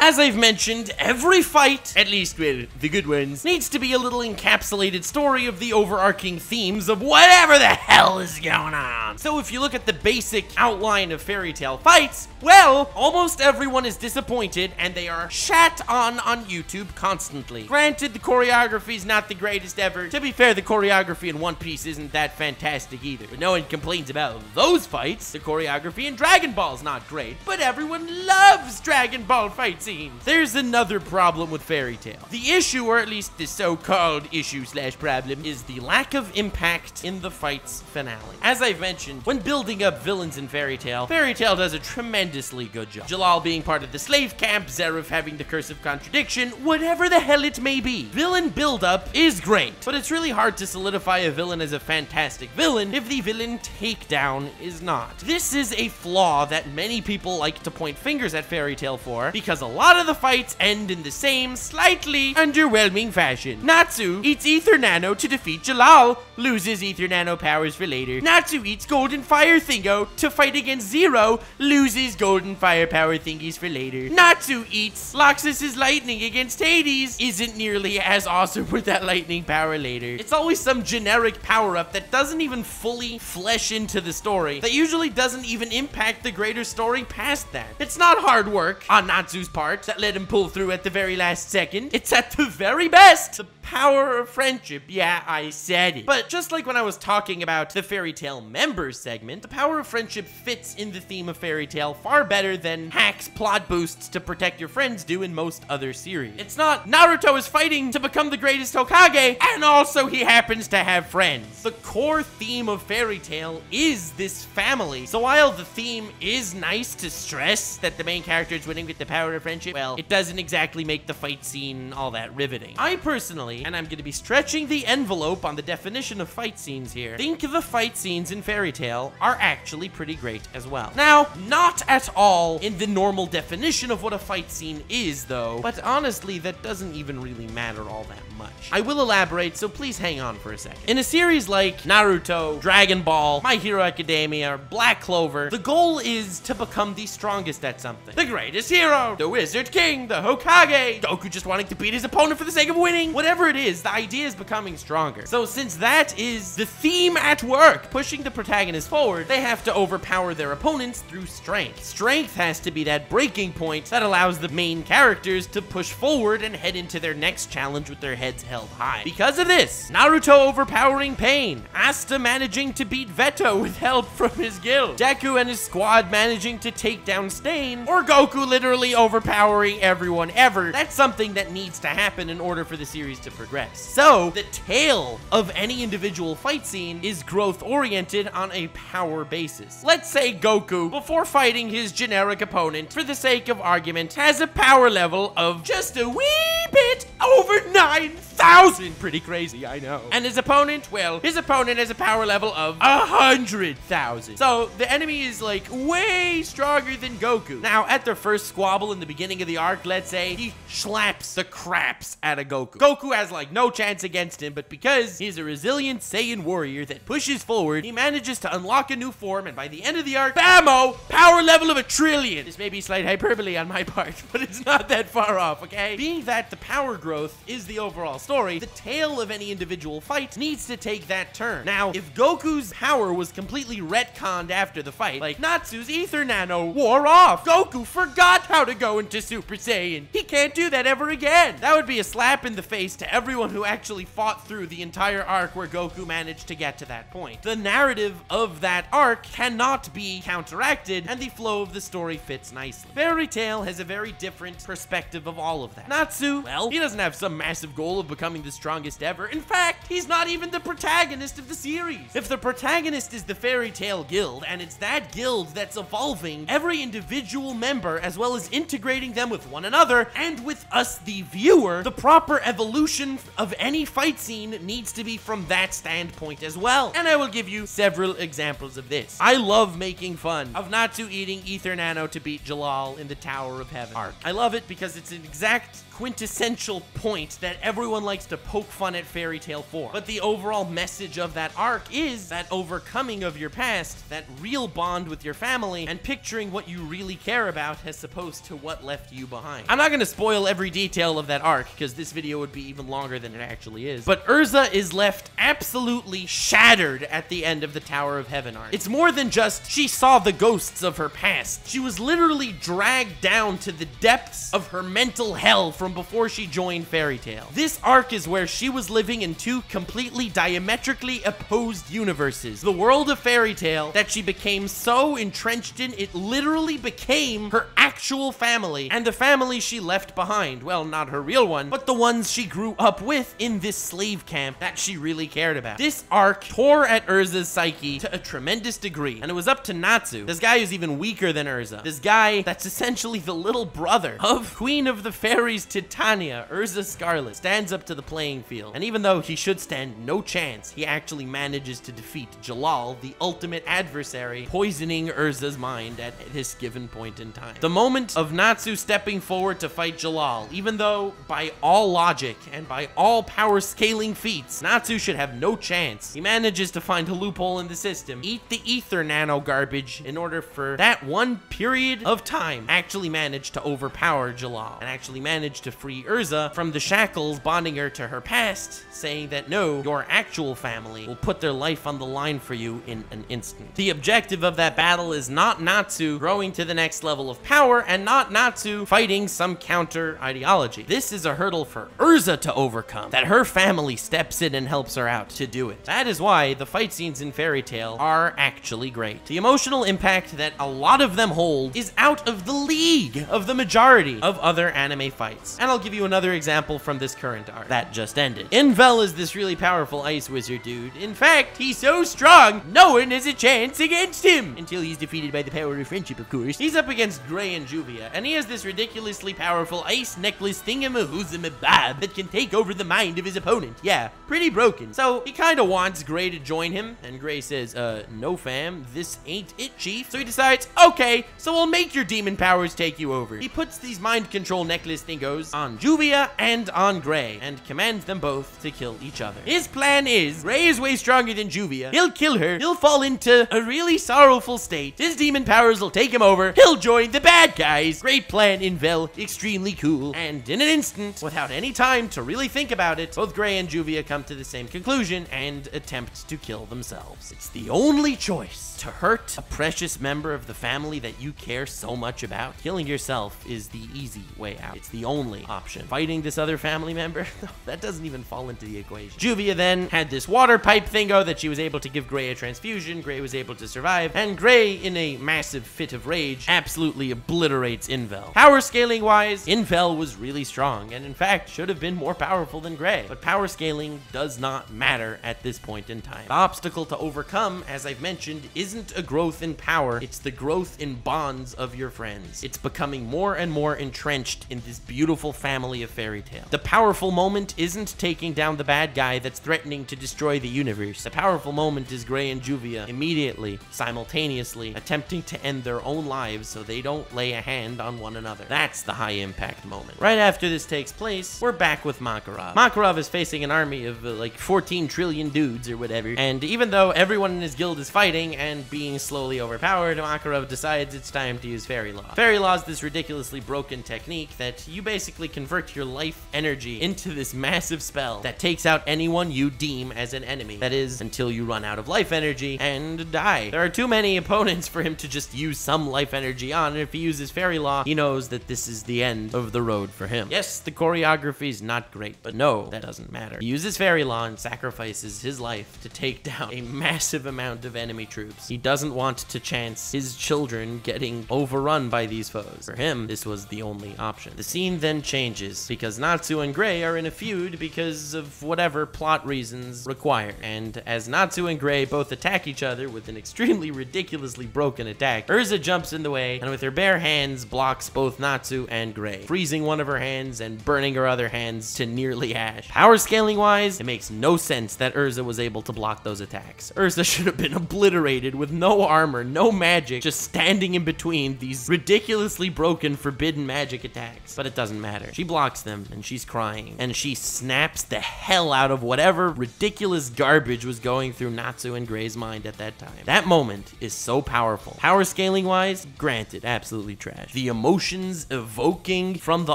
As I've mentioned, every fight, at least with the good ones, needs to be a little encapsulated story of the overarching themes of whatever the hell is going on. So if you look at the basic outline of Fairy Tail fights, well, almost everyone is disappointed and they are shat on on YouTube constantly. Granted, the choreography is not the greatest ever. To be fair, the choreography in One Piece isn't that fantastic either. But no one complains about those fights. The choreography in Dragon Ball is not great, but everyone loves Dragon Ball fights scenes. There's another problem with Fairy Tail. The issue, or at least the so-called issue slash problem, is the lack of impact in the fight's finale. As I've mentioned, when building up villains in Fairy Tail, Fairy Tail does a tremendously good job. Jellal being part of the slave camp, Zeref having the curse of contradiction, whatever the hell it may be. Villain buildup is great, but it's really hard to solidify a villain as a fantastic villain if the villain takedown is not. This is a flaw that many people like to point fingers at Fairy Tail for, because a lot of the fights end in the same, slightly underwhelming fashion. Natsu eats Etherion to defeat Jellal, loses Etherion powers for later. Natsu eats Golden Fire Thingo to fight against Zero, loses Golden Fire Power Thingies for later. Natsu eats Laxus's Lightning against Hades, isn't nearly as awesome with that Lightning power later. It's always some generic power-up that doesn't even fully flesh into the story, that usually doesn't even impact the greater story past that. It's not hard work on Natsu's part, part that let him pull through at the very last second. It's at the very best. The power of friendship. Yeah, I said it. But just like when I was talking about the Fairy Tail members segment, the power of friendship fits in the theme of Fairy Tail far better than hacks, plot boosts to protect your friends do in most other series. It's not Naruto is fighting to become the greatest Hokage, and also he happens to have friends. The core theme of Fairy Tail is this family. So while the theme is nice to stress that the main character is winning with the power of friendship, well, it doesn't exactly make the fight scene all that riveting. I personally, and I'm going to be stretching the envelope on the definition of fight scenes here, think the fight scenes in Fairy Tail are actually pretty great as well. Now, not at all in the normal definition of what a fight scene is, though, but honestly, that doesn't even really matter all that much. I will elaborate, so please hang on for a second. In a series like Naruto, Dragon Ball, My Hero Academia, Black Clover, the goal is to become the strongest at something. The greatest hero, the Wizard King, the Hokage, Goku just wanting to beat his opponent for the sake of winning. Whatever it is, the idea is becoming stronger. So since that is the theme at work, pushing the protagonist forward, they have to overpower their opponents through strength. Strength has to be that breaking point that allows the main characters to push forward and head into their next challenge with their heads held high. Because of this, Naruto overpowering Pain, Asta managing to beat Vetto with help from his guild, Deku and his squad managing to take down Stain, or Goku literally overpowering everyone ever. That's something that needs to happen in order for the series to progress. So, the tale of any individual fight scene is growth oriented on a power basis. Let's say Goku, before fighting his generic opponent, for the sake of argument, has a power level of just a wee bit over 9,000 thousand. Pretty crazy, I know. And his opponent, well, his opponent has a power level of hundred thousand. So the enemy is like way stronger than Goku. Now, at their first squabble in the beginning of the arc, let's say he slaps the craps out of Goku. Goku has like no chance against him, but because he's a resilient Saiyan warrior that pushes forward, he manages to unlock a new form, and by the end of the arc, Bamo, power level of a trillion. This may be slight hyperbole on my part, but it's not that far off, okay? Being that the power growth is the overall story, the tale of any individual fight needs to take that turn. Now, if Goku's power was completely retconned after the fight, like Natsu's Etherion wore off, Goku forgot how to go into Super Saiyan. He can't do that ever again. That would be a slap in the face to everyone who actually fought through the entire arc where Goku managed to get to that point. The narrative of that arc cannot be counteracted, and the flow of the story fits nicely. Fairy Tail has a very different perspective of all of that. Natsu, well, he doesn't have some massive goal of becoming the strongest ever. In fact, he's not even the protagonist of the series. If the protagonist is the Fairy Tail Guild, and it's that guild that's evolving every individual member as well as integrating them with one another and with us, the viewer, the proper evolution of any fight scene needs to be from that standpoint as well. And I will give you several examples of this. I love making fun of Natsu eating Etherion to beat Jellal in the Tower of Heaven arc. I love it because it's an exact quintessential point that everyone likes to poke fun at Fairy Tail for. But the overall message of that arc is that overcoming of your past, that real bond with your family, and picturing what you really care about as opposed to what left you behind. I'm not to spoil every detail of that arc because this video would be even longer than it actually is. But Erza is left absolutely shattered at the end of the Tower of Heaven arc. It's more than just she saw the ghosts of her past. She was literally dragged down to the depths of her mental hell from before she joined Fairy Tail. This arc is where she was living in two completely diametrically opposed universes. The world of Fairy Tail that she became so entrenched in, it literally became her actual family and the family she left behind. Well, not her real one, but the ones she grew up with in this slave camp that she really cared about. This arc tore at Erza's psyche to a tremendous degree, and it was up to Natsu, this guy who's even weaker than Erza, this guy that's essentially the little brother of Queen of the Fairies Titania, Erza Scarlet, stands up to the playing field. And even though he should stand no chance, he actually manages to defeat Jellal, the ultimate adversary, poisoning Erza's mind at this given point in time. The moment of Natsu stepping forward to fight Jellal, even though by all logic and by all power scaling feats, Natsu should have no chance, he manages to find a loophole in the system, eat the Etherion garbage in order for that one period of time actually manage to overpower Jellal and actually manage to free Erza from the shackles bonding her to her past, saying that no, your actual family will put their life on the line for you in an instant. The objective of that battle is not Natsu growing to the next level of power and not Natsu fighting some counter ideology. This is a hurdle for Erza to overcome, that her family steps in and helps her out to do it. That is why the fight scenes in Fairy Tail are actually great. The emotional impact that a lot of them hold is out of the league of the majority of other anime fights. And I'll give you another example from this current arc that just ended. Invel is this really powerful ice wizard dude. In fact, he's so strong, no one has a chance against him. Until he's defeated by the power of friendship, of course. He's up against Gray and Juvia, and he has this ridiculously powerful ice necklace thingamahoosamabab that can take over the mind of his opponent. Yeah, pretty broken. So he kind of wants Gray to join him, and Gray says, uh, no fam, this ain't it, chief. So he decides, okay, so we'll make your demon powers take you over. He puts these mind control necklace thingos on Juvia and on Gray, and commands them both to kill each other. His plan is, Gray is way stronger than Juvia. He'll kill her, he'll fall into a really sorrowful state. His demon powers will take him over, he'll join the bad guys. Great plan, Invel, extremely cool. And in an instant, without any time to really think about it, both Gray and Juvia come to the same conclusion and attempt to kill themselves. It's the only choice to hurt a precious member of the family that you care so much about. Killing yourself is the easy way out. It's the only option. Fighting this other family member, that doesn't even fall into the equation. Juvia then had this water pipe thingo that she was able to give Gray a transfusion. Gray was able to survive, and Gray, in a massive fit of rage, absolutely obliterates Invel. Power scaling wise, Invel was really strong, and in fact should have been more powerful than Gray. But power scaling does not matter at this point in time. The obstacle to overcome, as I've mentioned, isn't a growth in power, it's the growth in bonds of your friends. It's becoming more and more entrenched in this beautiful family of Fairy Tail. The powerful moment isn't taking down the bad guy that's threatening to destroy the universe. The powerful moment is Gray and Juvia immediately, simultaneously, attempting to end their own lives so they don't lay a hand on one another. That's the high impact moment. Right after this takes place, we're back with Makarov. Makarov is facing an army of uh, like 14 trillion dudes or whatever, and even though everyone in his guild is fighting and being slowly overpowered, Makarov decides it's time to use Fairy Law. Fairy Law is this ridiculously broken technique that you basically convert your life energy into this massive spell that takes out anyone you deem as an enemy. That is, until you run out of life energy and die. There are too many opponents for him to just use some life energy on, and if he uses Fairy Law, he knows that this is the end of the road for him. Yes, the choreography is not great, but no, that doesn't matter. He uses Fairy Law and sacrifices his life to take down a massive amount of enemy troops. He doesn't want to chance his children getting overrun by these foes. For him, this was the only option. The scene then changes because Natsu and Gray are in a feud because of whatever plot reasons required. And as Natsu and Gray both attack each other with an extremely ridiculously broken attack, Erza jumps in the way and with her bare hands blocks both Natsu and Gray, freezing one of her hands and burning her other hands to nearly ash. Power scaling wise, it makes no sense that Erza was able to block those attacks. Erza should have been obliterated with no armor, no magic, just standing in between these ridiculously broken forbidden magic attacks. But it doesn't matter. She blocks them and she's crying and she snaps the hell out of whatever ridiculous garbage was going through Natsu and Gray's mind at that time. That moment is so powerful. Power scaling wise, granted, absolutely trash. The emotions evoking from the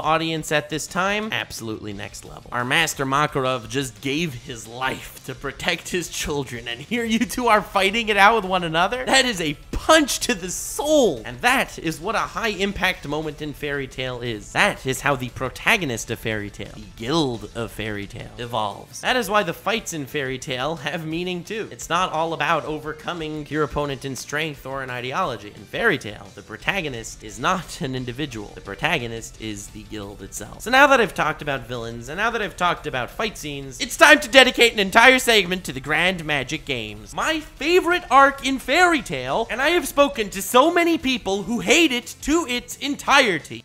audience at this time, absolutely next level. Our master Makarov just gave his life to protect his children, and here you two are fighting it out with one another? That is a punch to the soul. And that is what a high impact moment in Fairy Tail is. That is how the protagonist of Fairy Tail, the guild of Fairy Tail, evolves. That is why the fights in Fairy Tail have meaning too. It's not all about overcoming your opponent in strength or an ideology. In Fairy Tail, the protagonist is not an individual. The protagonist is the guild itself. So now that I've talked about villains, and now that I've talked about fight scenes, it's time to dedicate an entire segment to the Grand Magic Games. My favorite arc in Fairy Tail, and I have spoken to so many people who hate it to its entirety.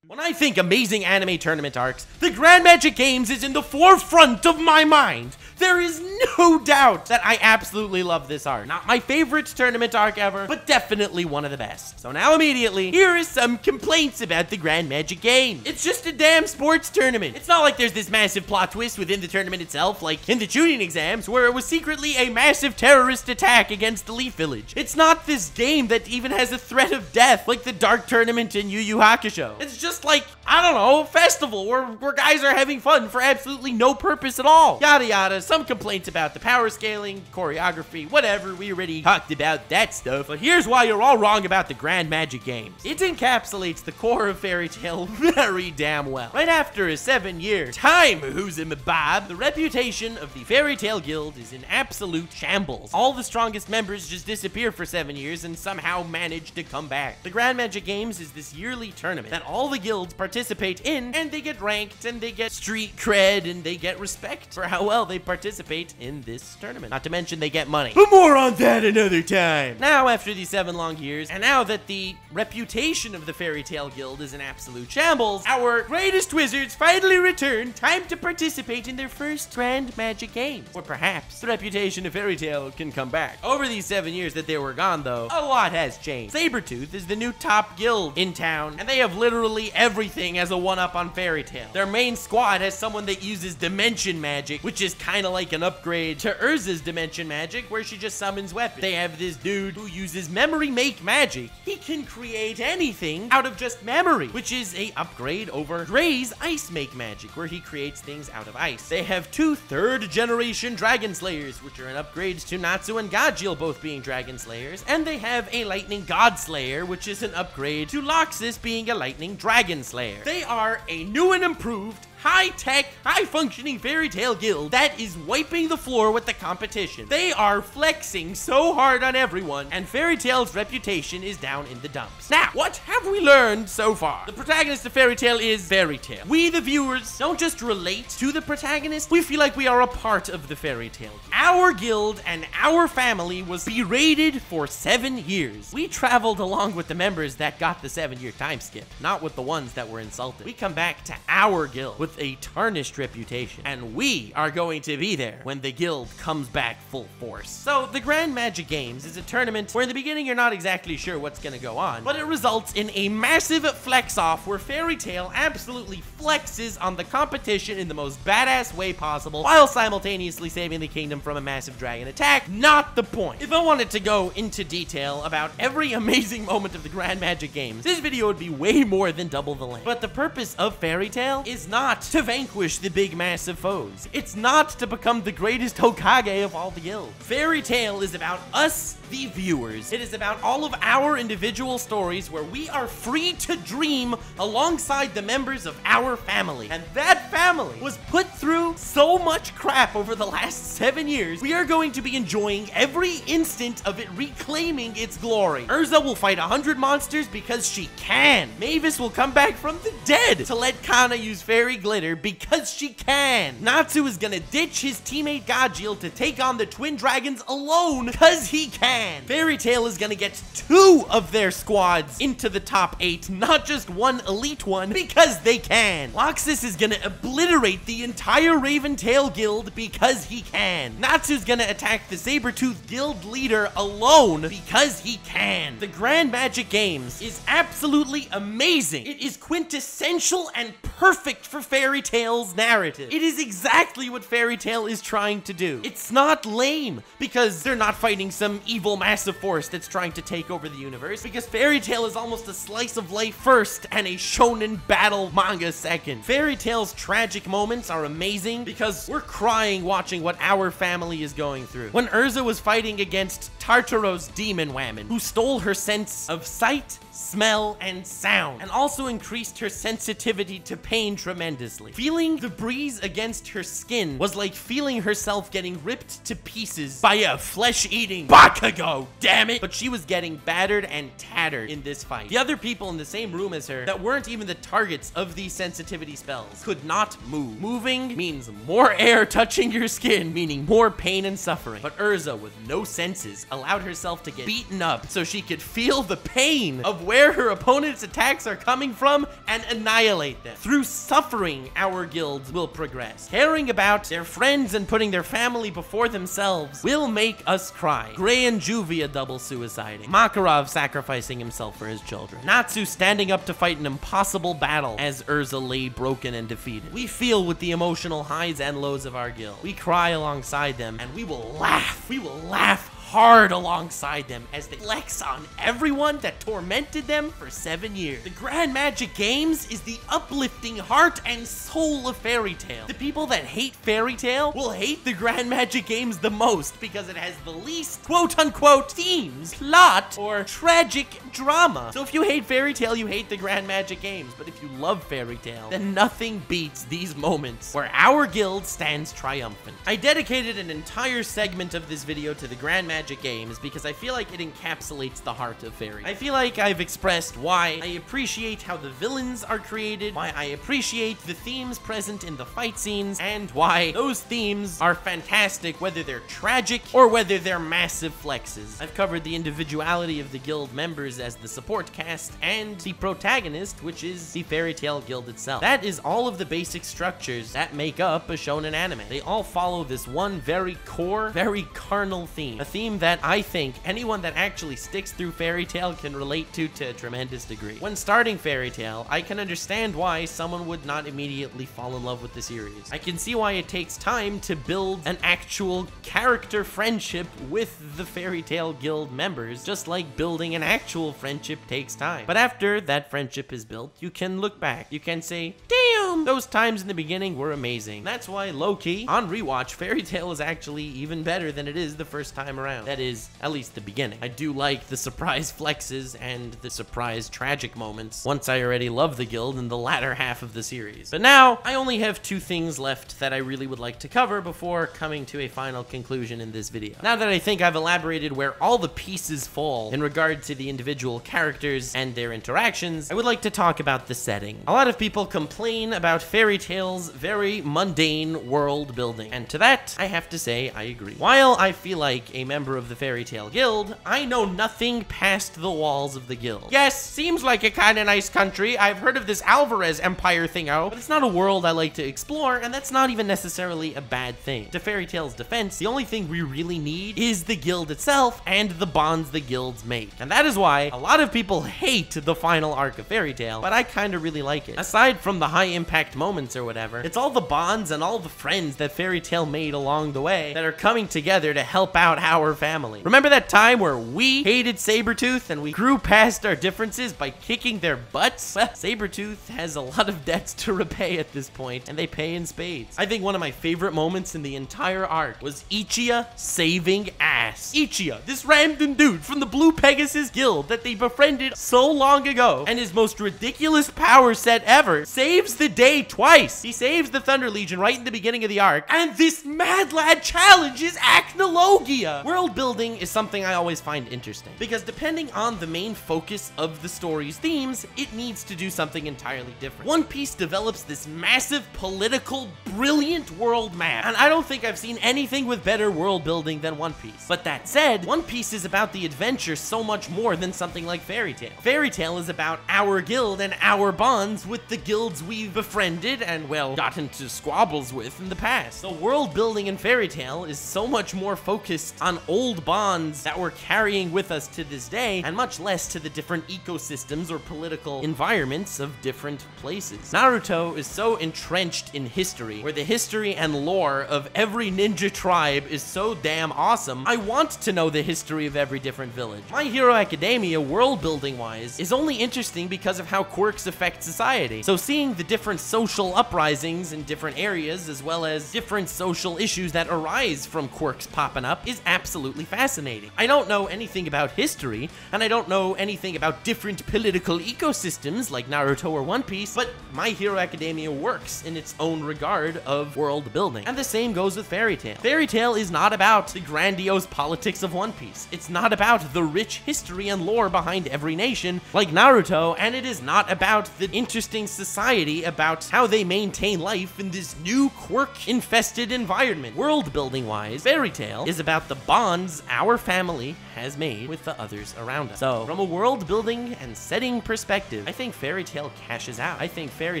I think amazing anime tournament arcs, the Grand Magic Games is in the forefront of my mind. There is no doubt that I absolutely love this arc. Not my favorite tournament arc ever, but definitely one of the best. So now immediately, here is some complaints about the Grand Magic Game. It's just a damn sports tournament. It's not like there's this massive plot twist within the tournament itself, like in the Chunin exams, where it was secretly a massive terrorist attack against the Leaf Village. It's not this game that even has a threat of death, like the Dark Tournament in Yu Yu Hakusho. It's just like, I don't know, festival where, where guys are having fun for absolutely no purpose at all. Yada yada, some complaints about the power scaling, choreography, whatever, we already talked about that stuff. But here's why you're all wrong about the Grand Magic Games. It encapsulates the core of Fairy Tail very damn well. Right after a seven-year time, who's in the Bob, the reputation of the Fairy Tail Guild is in absolute shambles. All the strongest members just disappear for seven years and somehow manage to come back. The Grand Magic Games is this yearly tournament that all the guilds participate in, and they get ranked, and they get street cred, and they get respect for how well they participate in this tournament. Not to mention they get money. But more on that another time. Now, after these seven long years, and now that the reputation of the Fairy Tail Guild is an absolute shambles, our greatest wizards finally return, time to participate in their first Grand Magic Games. Or perhaps the reputation of Fairy Tail can come back. Over these seven years that they were gone, though, a lot has changed. Sabretooth is the new top guild in town, and they have literally everything as a one-up on Fairy Tail. Their main squad has someone that uses dimension magic, which is kind of like an upgrade to Erza's dimension magic, where she just summons weapons. They have this dude who uses memory make magic. He can create anything out of just memory, which is a upgrade over Gray's ice make magic, where he creates things out of ice. They have two third generation Dragon Slayers, which are an upgrade to Natsu and Gajeel both being Dragon Slayers, and they have a Lightning God Slayer, which is an upgrade to Laxus being a Lightning Dragon Slayer. They are a new and improved high-tech, high-functioning Fairy Tail guild that is wiping the floor with the competition. They are flexing so hard on everyone, and Fairy Tail's reputation is down in the dumps. Now, what have we learned so far? The protagonist of Fairy Tail is Fairy Tail. We, the viewers, don't just relate to the protagonist, we feel like we are a part of the Fairy Tail. Our guild and our family was berated for seven years. We traveled along with the members that got the seven-year time skip, not with the ones that were insulted. We come back to our guild with a tarnished reputation, and we are going to be there when the guild comes back full force. So, the Grand Magic Games is a tournament where in the beginning you're not exactly sure what's gonna go on, but it results in a massive flex off where Fairy Tail absolutely flexes on the competition in the most badass way possible while simultaneously saving the kingdom from a massive dragon attack. Not the point. If I wanted to go into detail about every amazing moment of the Grand Magic Games, this video would be way more than double the length. But the purpose of Fairy Tail is not to vanquish the big massive foes. It's not to become the greatest Hokage of all the guilds. Fairy Tail is about us, the viewers. It is about all of our individual stories where we are free to dream alongside the members of our family. And that family was put through so much crap over the last seven years. We are going to be enjoying every instant of it reclaiming its glory. Erza will fight 100 monsters because she can. Mavis will come back from the dead to let Cana use fairy glitter because she can. Natsu is gonna ditch his teammate Gajeel to take on the twin dragons alone because he can. Fairy Tail is gonna get two of their squads into the top eight, not just one elite one, because they can. Laxus is gonna obliterate the entire Raven Tail guild because he can. Natsu's gonna attack the Sabretooth guild leader alone because he can. The Grand Magic Games is absolutely amazing. It is quintessential and perfect for Fairy Tail's narrative. It is exactly what Fairy Tail is trying to do. It's not lame because they're not fighting some evil massive force that's trying to take over the universe because Fairy Tail is almost a slice of life first and a shonen battle manga second. Fairy Tail's tragic moments are amazing because we're crying watching what our family is going through. When Erza was fighting against Tartaros demon Whammon, who stole her sense of sight, smell, and sound, and also increased her sensitivity to pain tremendously. Feeling the breeze against her skin was like feeling herself getting ripped to pieces by a flesh-eating Bakugo, damn it! But she was getting battered and tattered in this fight. The other people in the same room as her that weren't even the targets of these sensitivity spells could not move. Moving means more air touching your skin, meaning more pain and suffering. But Erza, with no senses, allowed herself to get beaten up so she could feel the pain of where her opponent's attacks are coming from and annihilate them. Through suffering, our guilds will progress. Caring about their friends and putting their family before themselves will make us cry. Gray and Juvia double suiciding. Makarov sacrificing himself for his children. Natsu standing up to fight an impossible battle as Erza lay broken and defeated. We feel with the emotional highs and lows of our guild. We cry alongside them and we will laugh. We will laugh hard alongside them as they flex on everyone that tormented them for seven years. The Grand Magic Games is the uplifting heart and soul of Fairy Tail. The people that hate Fairy Tail will hate the Grand Magic Games the most because it has the least quote unquote themes, plot, or tragic drama. So if you hate Fairy Tail, you hate the Grand Magic Games. But if you love Fairy Tail, then nothing beats these moments where our guild stands triumphant. I dedicated an entire segment of this video to the Grand Magic Magic games because I feel like it encapsulates the heart of Fairy. I feel like I've expressed why I appreciate how the villains are created, why I appreciate the themes present in the fight scenes, and why those themes are fantastic whether they're tragic or whether they're massive flexes. I've covered the individuality of the guild members as the support cast and the protagonist, which is the Fairy Tail Guild itself. That is all of the basic structures that make up a shonen anime. They all follow this one very core, very carnal theme. A theme that I think anyone that actually sticks through Fairy Tail can relate to to a tremendous degree. When starting Fairy Tail, I can understand why someone would not immediately fall in love with the series. I can see why it takes time to build an actual character friendship with the Fairy Tail Guild members, just like building an actual friendship takes time. But after that friendship is built, you can look back. You can say, damn, Those times in the beginning were amazing. That's why, low-key, on rewatch, Fairy Tail is actually even better than it is the first time around. That is, at least the beginning. I do like the surprise flexes and the surprise tragic moments once I already love the guild in the latter half of the series. But now, I only have two things left that I really would like to cover before coming to a final conclusion in this video. Now that I think I've elaborated where all the pieces fall in regard to the individual characters and their interactions, I would like to talk about the setting. A lot of people complain about Fairy Tail's very mundane world building, and to that, I have to say I agree. While I feel like a member of the Fairy Tail Guild, I know nothing past the walls of the guild. Yes, seems like a kinda nice country. I've heard of this Alvarez Empire thingo, but it's not a world I like to explore, and that's not even necessarily a bad thing. To Fairy Tail's defense, the only thing we really need is the guild itself and the bonds the guilds make. And that is why a lot of people hate the final arc of Fairy Tail, but I kinda really like it. Aside from the high impact moments or whatever, it's all the bonds and all the friends that Fairy Tail made along the way that are coming together to help out our family. Remember that time where we hated Sabretooth and we grew past our differences by kicking their butts? Well, Sabretooth has a lot of debts to repay at this point, and they pay in spades. I think one of my favorite moments in the entire arc was Ichiya saving ass. Ichiya, this random dude from the Blue Pegasus Guild that they befriended so long ago, and his most ridiculous power set ever, saves the day twice. He saves the Thunder Legion right in the beginning of the arc, and this mad lad challenges Acnologia. World building is something I always find interesting, because depending on the main focus of the story's themes, it needs to do something entirely different. One Piece develops this massive political, brilliant world map, and I don't think I've seen anything with better world building than One Piece. But that said, One Piece is about the adventure so much more than something like Fairy Tail. Fairy Tail is about our guild and our bonds with the guilds we've befriended and, well, got into squabbles with in the past. The world building in Fairy Tail is so much more focused on old bonds that we're carrying with us to this day, and much less to the different ecosystems or political environments of different places. Naruto is so entrenched in history, where the history and lore of every ninja tribe is so damn awesome, I want to know the history of every different village. My Hero Academia, world building wise, is only interesting because of how quirks affect society. So seeing the different social uprisings in different areas, as well as different social issues that arise from quirks popping up, is absolutely fascinating. I don't know anything about history, and I don't know anything about different political ecosystems like Naruto or One Piece, but My Hero Academia works in its own regard of world building. And the same goes with Fairy Tail. Fairy Tail is not about the grandiose politics of One Piece. It's not about the rich history and lore behind every nation like Naruto, and it is not about the interesting society about how they maintain life in this new quirk-infested environment. World building wise, Fairy Tail is about the bonds our family has made with the others around us. So, from a world building and setting perspective, I think Fairy Tail cashes out. I think Fairy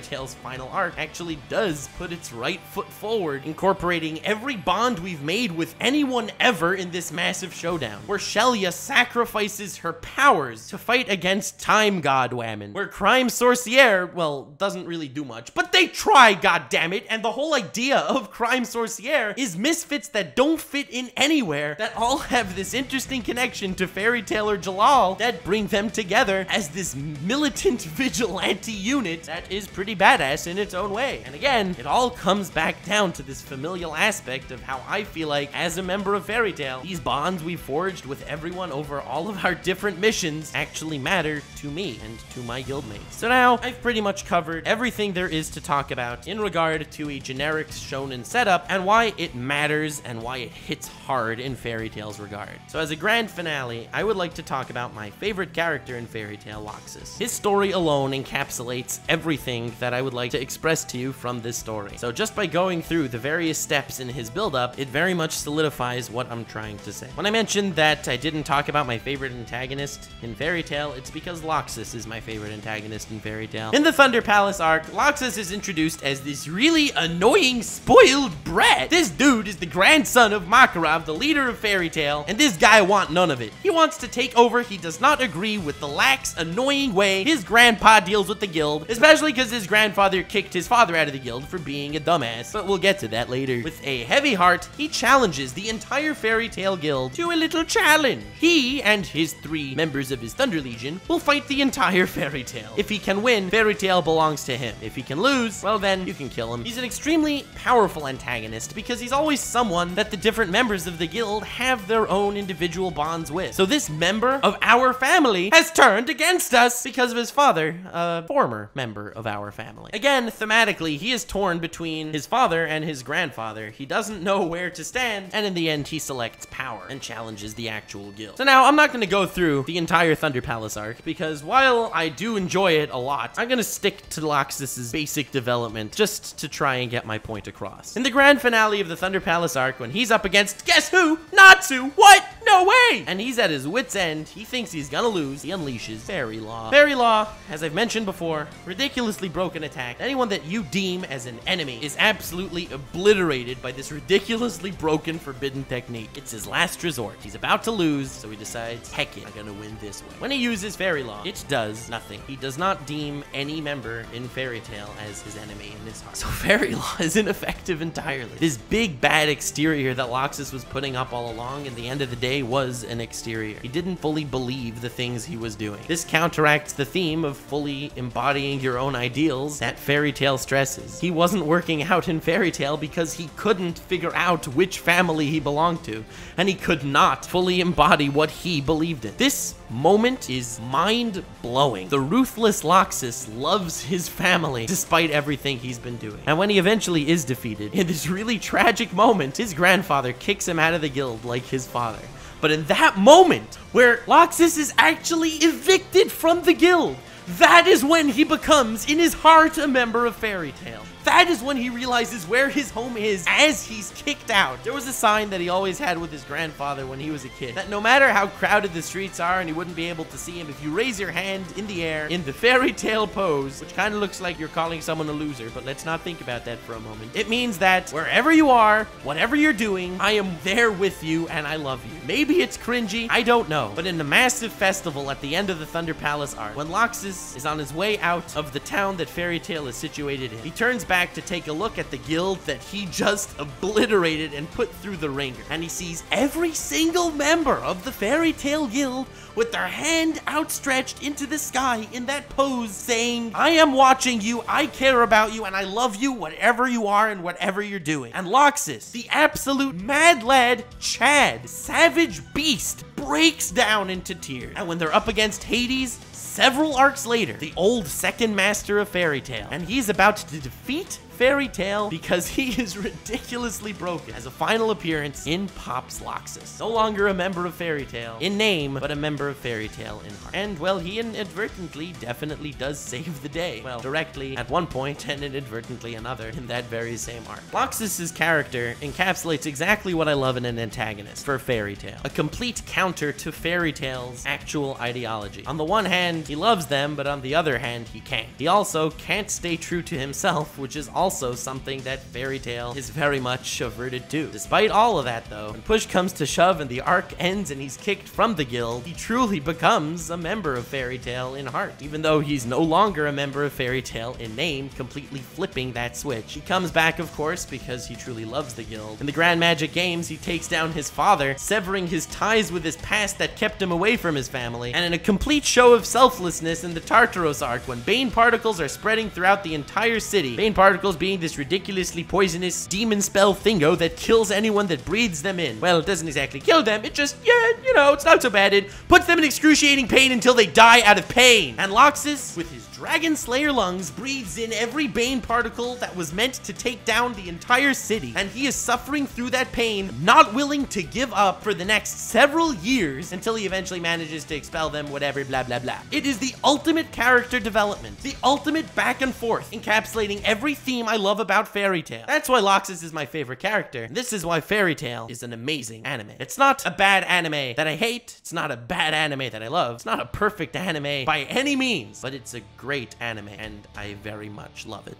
Tail's final arc actually does put its right foot forward, incorporating every bond we've made with anyone ever in this massive showdown, where Chelia sacrifices her powers to fight against Time God Whammon, where Crime Sorcière, well, doesn't really do much, but they try, goddammit, and the whole idea of Crime Sorcière is misfits that don't fit in anywhere, that all have this interesting connection to Fairy Tail or Jellal that bring them together as this militant vigilante unit that is pretty badass in its own way. And again, it all comes back down to this familial aspect of how I feel like, as a member of Fairy Tail, these bonds we forged with everyone over all of our different missions actually matter to me and to my guildmates. So now, I've pretty much covered everything there is to talk about in regard to a generic shonen setup and why it matters and why it hits hard in Fairy Tail's regard. So as a grand finale, I would like to talk about my favorite character in Fairy Tail, Laxus. His story alone encapsulates everything that I would like to express to you from this story. So just by going through the various steps in his build-up, it very much solidifies what I'm trying to say. When I mentioned that I didn't talk about my favorite antagonist in Fairy Tail, it's because Laxus is my favorite antagonist in Fairy Tail. In the Thunder Palace arc, Laxus is introduced as this really annoying, spoiled brat. This dude is the grandson of Makarov, the leader of Fairy Tail, and this guy want none none of it. He wants to take over. He does not agree with the lax, annoying way his grandpa deals with the guild, especially because his grandfather kicked his father out of the guild for being a dumbass. But we'll get to that later. With a heavy heart, he challenges the entire Fairy Tail Guild to a little challenge. He and his three members of his Thunder Legion will fight the entire Fairy Tail. If he can win, Fairy Tail belongs to him. If he can lose, well then, you can kill him. He's an extremely powerful antagonist because he's always someone that the different members of the guild have their own individual bonds with. So this member of our family has turned against us because of his father, a former member of our family. Again, thematically, he is torn between his father and his grandfather. He doesn't know where to stand, and in the end, he selects power and challenges the actual guild. So now, I'm not to go through the entire Thunder Palace arc because while I do enjoy it a lot, I'm to stick to Laxus's basic development just to try and get my point across. In the grand finale of the Thunder Palace arc, when he's up against, guess who? Natsu! What? No way! And he's at his wit's end. He thinks he's gonna lose. He unleashes Fairy Law. Fairy Law, as I've mentioned before, ridiculously broken attack. Anyone that you deem as an enemy is absolutely obliterated by this ridiculously broken forbidden technique. It's his last resort. He's about to lose, so he decides, heck it, I'm gonna win this way. When he uses Fairy Law, it does nothing. He does not deem any member in Fairy Tail as his enemy in his heart. So Fairy Law is ineffective entirely. This big bad exterior that Laxus was putting up all along, in the end of the day, was an exterior. He didn't fully believe the things he was doing. This counteracts the theme of fully embodying your own ideals that Fairy Tail stresses. He wasn't working out in Fairy Tail because he couldn't figure out which family he belonged to, and he could not fully embody what he believed in. This moment is mind blowing. The ruthless Laxus loves his family despite everything he's been doing. And when he eventually is defeated, in this really tragic moment, his grandfather kicks him out of the guild like his father. But in that moment, where Laxus is actually evicted from the guild, that is when he becomes, in his heart, a member of Fairy Tail. That is when he realizes where his home is as he's kicked out. There was a sign that he always had with his grandfather when he was a kid that no matter how crowded the streets are and he wouldn't be able to see him, if you raise your hand in the air in the Fairy Tail pose, which kind of looks like you're calling someone a loser, but let's not think about that for a moment. It means that wherever you are, whatever you're doing, I am there with you and I love you. Maybe it's cringy, I don't know, but in the massive festival at the end of the Thunder Palace arc, when Laxus is on his way out of the town that Fairy Tail is situated in, he turns back back to take a look at the guild that he just obliterated and put through the ringer. And he sees every single member of the Fairy Tail Guild with their hand outstretched into the sky in that pose saying, I am watching you, I care about you, and I love you whatever you are and whatever you're doing. And Laxus, the absolute mad lad, Chad, savage beast, breaks down into tears. And when they're up against Hades, several arcs later, the old second master of Fairy Tail, and he's about to defeat Fairy Tail because he is ridiculously broken as a final appearance in Pops Laxus. No longer a member of Fairy Tail in name, but a member of Fairy Tail in heart. And, well, he inadvertently definitely does save the day. Well, directly at one point and inadvertently another in that very same arc. Laxus's character encapsulates exactly what I love in an antagonist for Fairy Tail. A complete counter to Fairy Tail's actual ideology. On the one hand, he loves them, but on the other hand, he can't. He also can't stay true to himself, which is all also something that Fairy Tail is very much averted to. Despite all of that though, when push comes to shove and the arc ends and he's kicked from the guild, he truly becomes a member of Fairy Tail in heart. Even though he's no longer a member of Fairy Tail in name, completely flipping that switch. He comes back of course because he truly loves the guild. In the Grand Magic Games, he takes down his father, severing his ties with his past that kept him away from his family. And in a complete show of selflessness in the Tartaros arc, when Bane particles are spreading throughout the entire city, Bane particles being this ridiculously poisonous demon spell thingo that kills anyone that breathes them in. Well, it doesn't exactly kill them, it just, yeah, you know, it's not so bad. It puts them in excruciating pain until they die out of pain. And Laxus, with his Dragon Slayer lungs breathes in every Bane particle that was meant to take down the entire city, and he is suffering through that pain, not willing to give up for the next several years until he eventually manages to expel them, whatever, blah, blah, blah. It is the ultimate character development, the ultimate back and forth, encapsulating every theme I love about Fairy Tail. That's why Laxus is my favorite character. This is why Fairy Tail is an amazing anime. It's not a bad anime that I hate, it's not a bad anime that I love, it's not a perfect anime by any means, but it's a great anime, and I very much love it.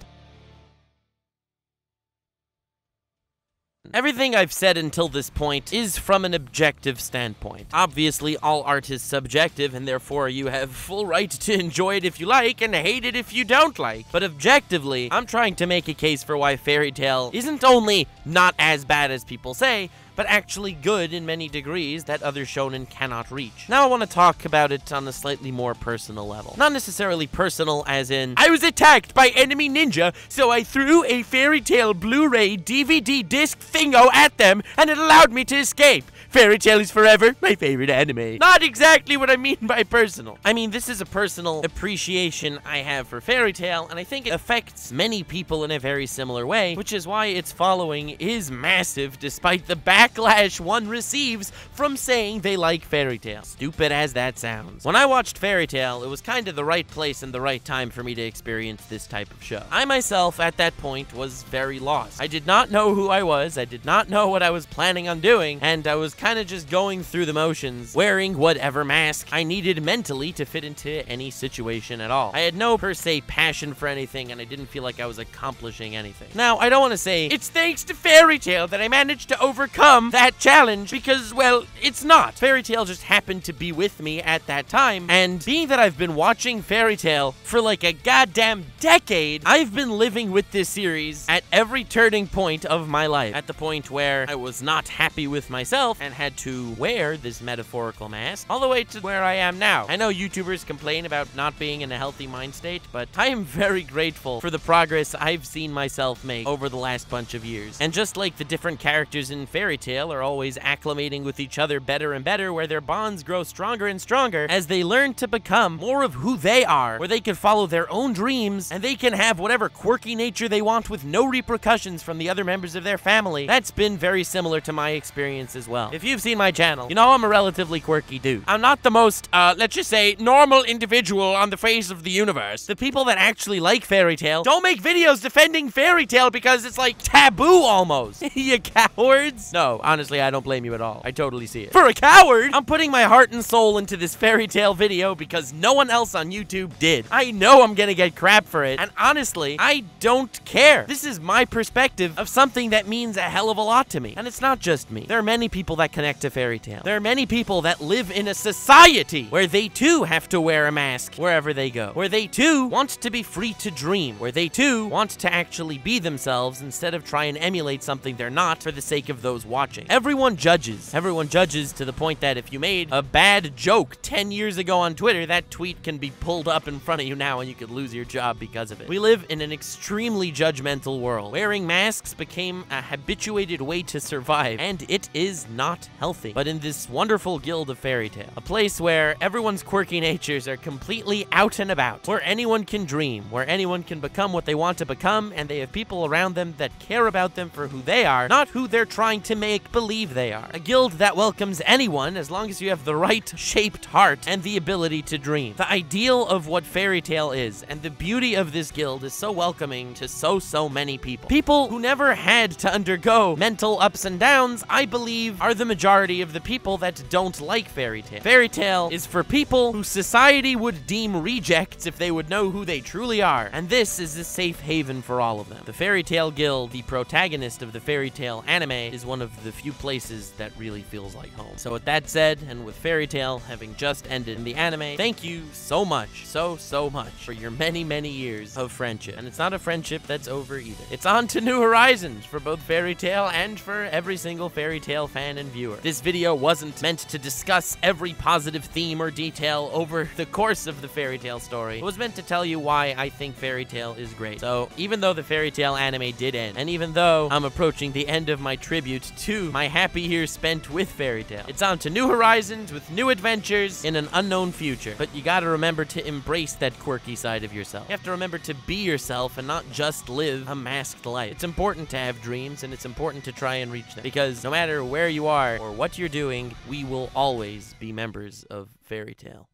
Everything I've said until this point is from an objective standpoint. Obviously, all art is subjective, and therefore you have full right to enjoy it if you like and hate it if you don't like. But objectively, I'm trying to make a case for why Fairy Tail isn't only not as bad as people say, but actually good in many degrees that other shonen cannot reach. Now I want to talk about it on a slightly more personal level. Not necessarily personal as in, I was attacked by enemy ninja, so I threw a Fairy Tail Blu-ray DVD disc thingo at them, and it allowed me to escape. Fairy Tail is forever my favorite anime. Not exactly what I mean by personal. I mean, this is a personal appreciation I have for Fairy Tail, and I think it affects many people in a very similar way, which is why its following is massive despite the backlash one receives from saying they like Fairy Tail. Stupid as that sounds. When I watched Fairy Tail, it was kind of the right place and the right time for me to experience this type of show. I myself, at that point, was very lost. I did not know who I was, I did not know what I was planning on doing, and I was kind of just going through the motions, wearing whatever mask I needed mentally to fit into any situation at all. I had no per se passion for anything, and I didn't feel like I was accomplishing anything. Now, I don't want to say it's thanks to Fairy Tail that I managed to overcome that challenge, because, well, it's not. Fairy Tail just happened to be with me at that time, and being that I've been watching Fairy Tail for like a goddamn decade, I've been living with this series at every turning point of my life. At the point where I was not happy with myself and had to wear this metaphorical mask, all the way to where I am now. I know YouTubers complain about not being in a healthy mind state, but I am very grateful for the progress I've seen myself make over the last bunch of years. And just like the different characters in Fairy Tail are always acclimating with each other better and better, where their bonds grow stronger and stronger as they learn to become more of who they are, where they can follow their own dreams and they can have whatever quirky nature they want with no repercussions from the other members of their family. That's been very similar to my experience as well. If you've seen my channel, you know I'm a relatively quirky dude. I'm not the most, uh, let's just say, normal individual on the face of the universe. The people that actually like Fairy Tail don't make videos defending Fairy Tail because it's like taboo almost. you cowards. No, honestly, I don't blame you at all. I totally see it. For a coward, I'm putting my heart and soul into this Fairy Tail video because no one else on YouTube did. I know I'm gonna get crap for it, and honestly, I don't care. This is my perspective of something that means a hell of a lot to me. And it's not just me. There are many people that connect to Fairy Tail. There are many people that live in a society where they too have to wear a mask wherever they go, where they too want to be free to dream, where they too want to actually be themselves instead of try and emulate something they're not for the sake of those watching. Everyone judges. Everyone judges to the point that if you made a bad joke 10 years ago on Twitter, that tweet can be pulled up in front of you now and you could lose your job because of it. We live in an extremely judgmental world. Wearing masks became a habituated way to survive, and it is not healthy. But in this wonderful guild of Fairy Tail, a place where everyone's quirky natures are completely out and about, where anyone can dream, where anyone can become what they want to become, and they have people around them that care about them for who they are, not who they're trying to make believe they are. A guild that welcomes anyone as long as you have the right shaped heart and the ability to dream. The ideal of what Fairy Tail is, and the beauty of this guild is so welcoming to so, so many people. People who never had to undergo mental ups and downs, I believe, are the majority of the people that don't like Fairy Tail. Fairy Tail is for people who society would deem rejects if they would know who they truly are, and this is a safe haven for all of them. The Fairy Tail Guild, the protagonist of the Fairy Tail anime, is one of the few places that really feels like home. So with that said, and with Fairy Tail having just ended in the anime, thank you so much, so, so much for your many, many years of friendship. And it's not a friendship that's over either. It's on to new horizons for both Fairy Tail and for every single Fairy Tail fan and viewer. This video wasn't meant to discuss every positive theme or detail over the course of the Fairy Tail story. It was meant to tell you why I think Fairy Tail is great. So even though the Fairy Tail anime did end, and even though I'm approaching the end of my tribute to my happy years spent with Fairy Tail, it's on to new horizons with new adventures in an unknown future. But you gotta remember to embrace that quirky side of yourself. You have to remember to be yourself and not just live a masked life. It's important to have dreams and it's important to try and reach them because no matter where you are or what you're doing, we will always be members of Fairy Tail.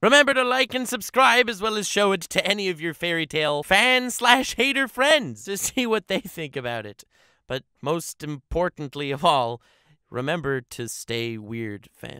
Remember to like and subscribe as well as show it to any of your Fairy Tail fan slash hater friends to see what they think about it. But most importantly of all, remember to stay weird, fam.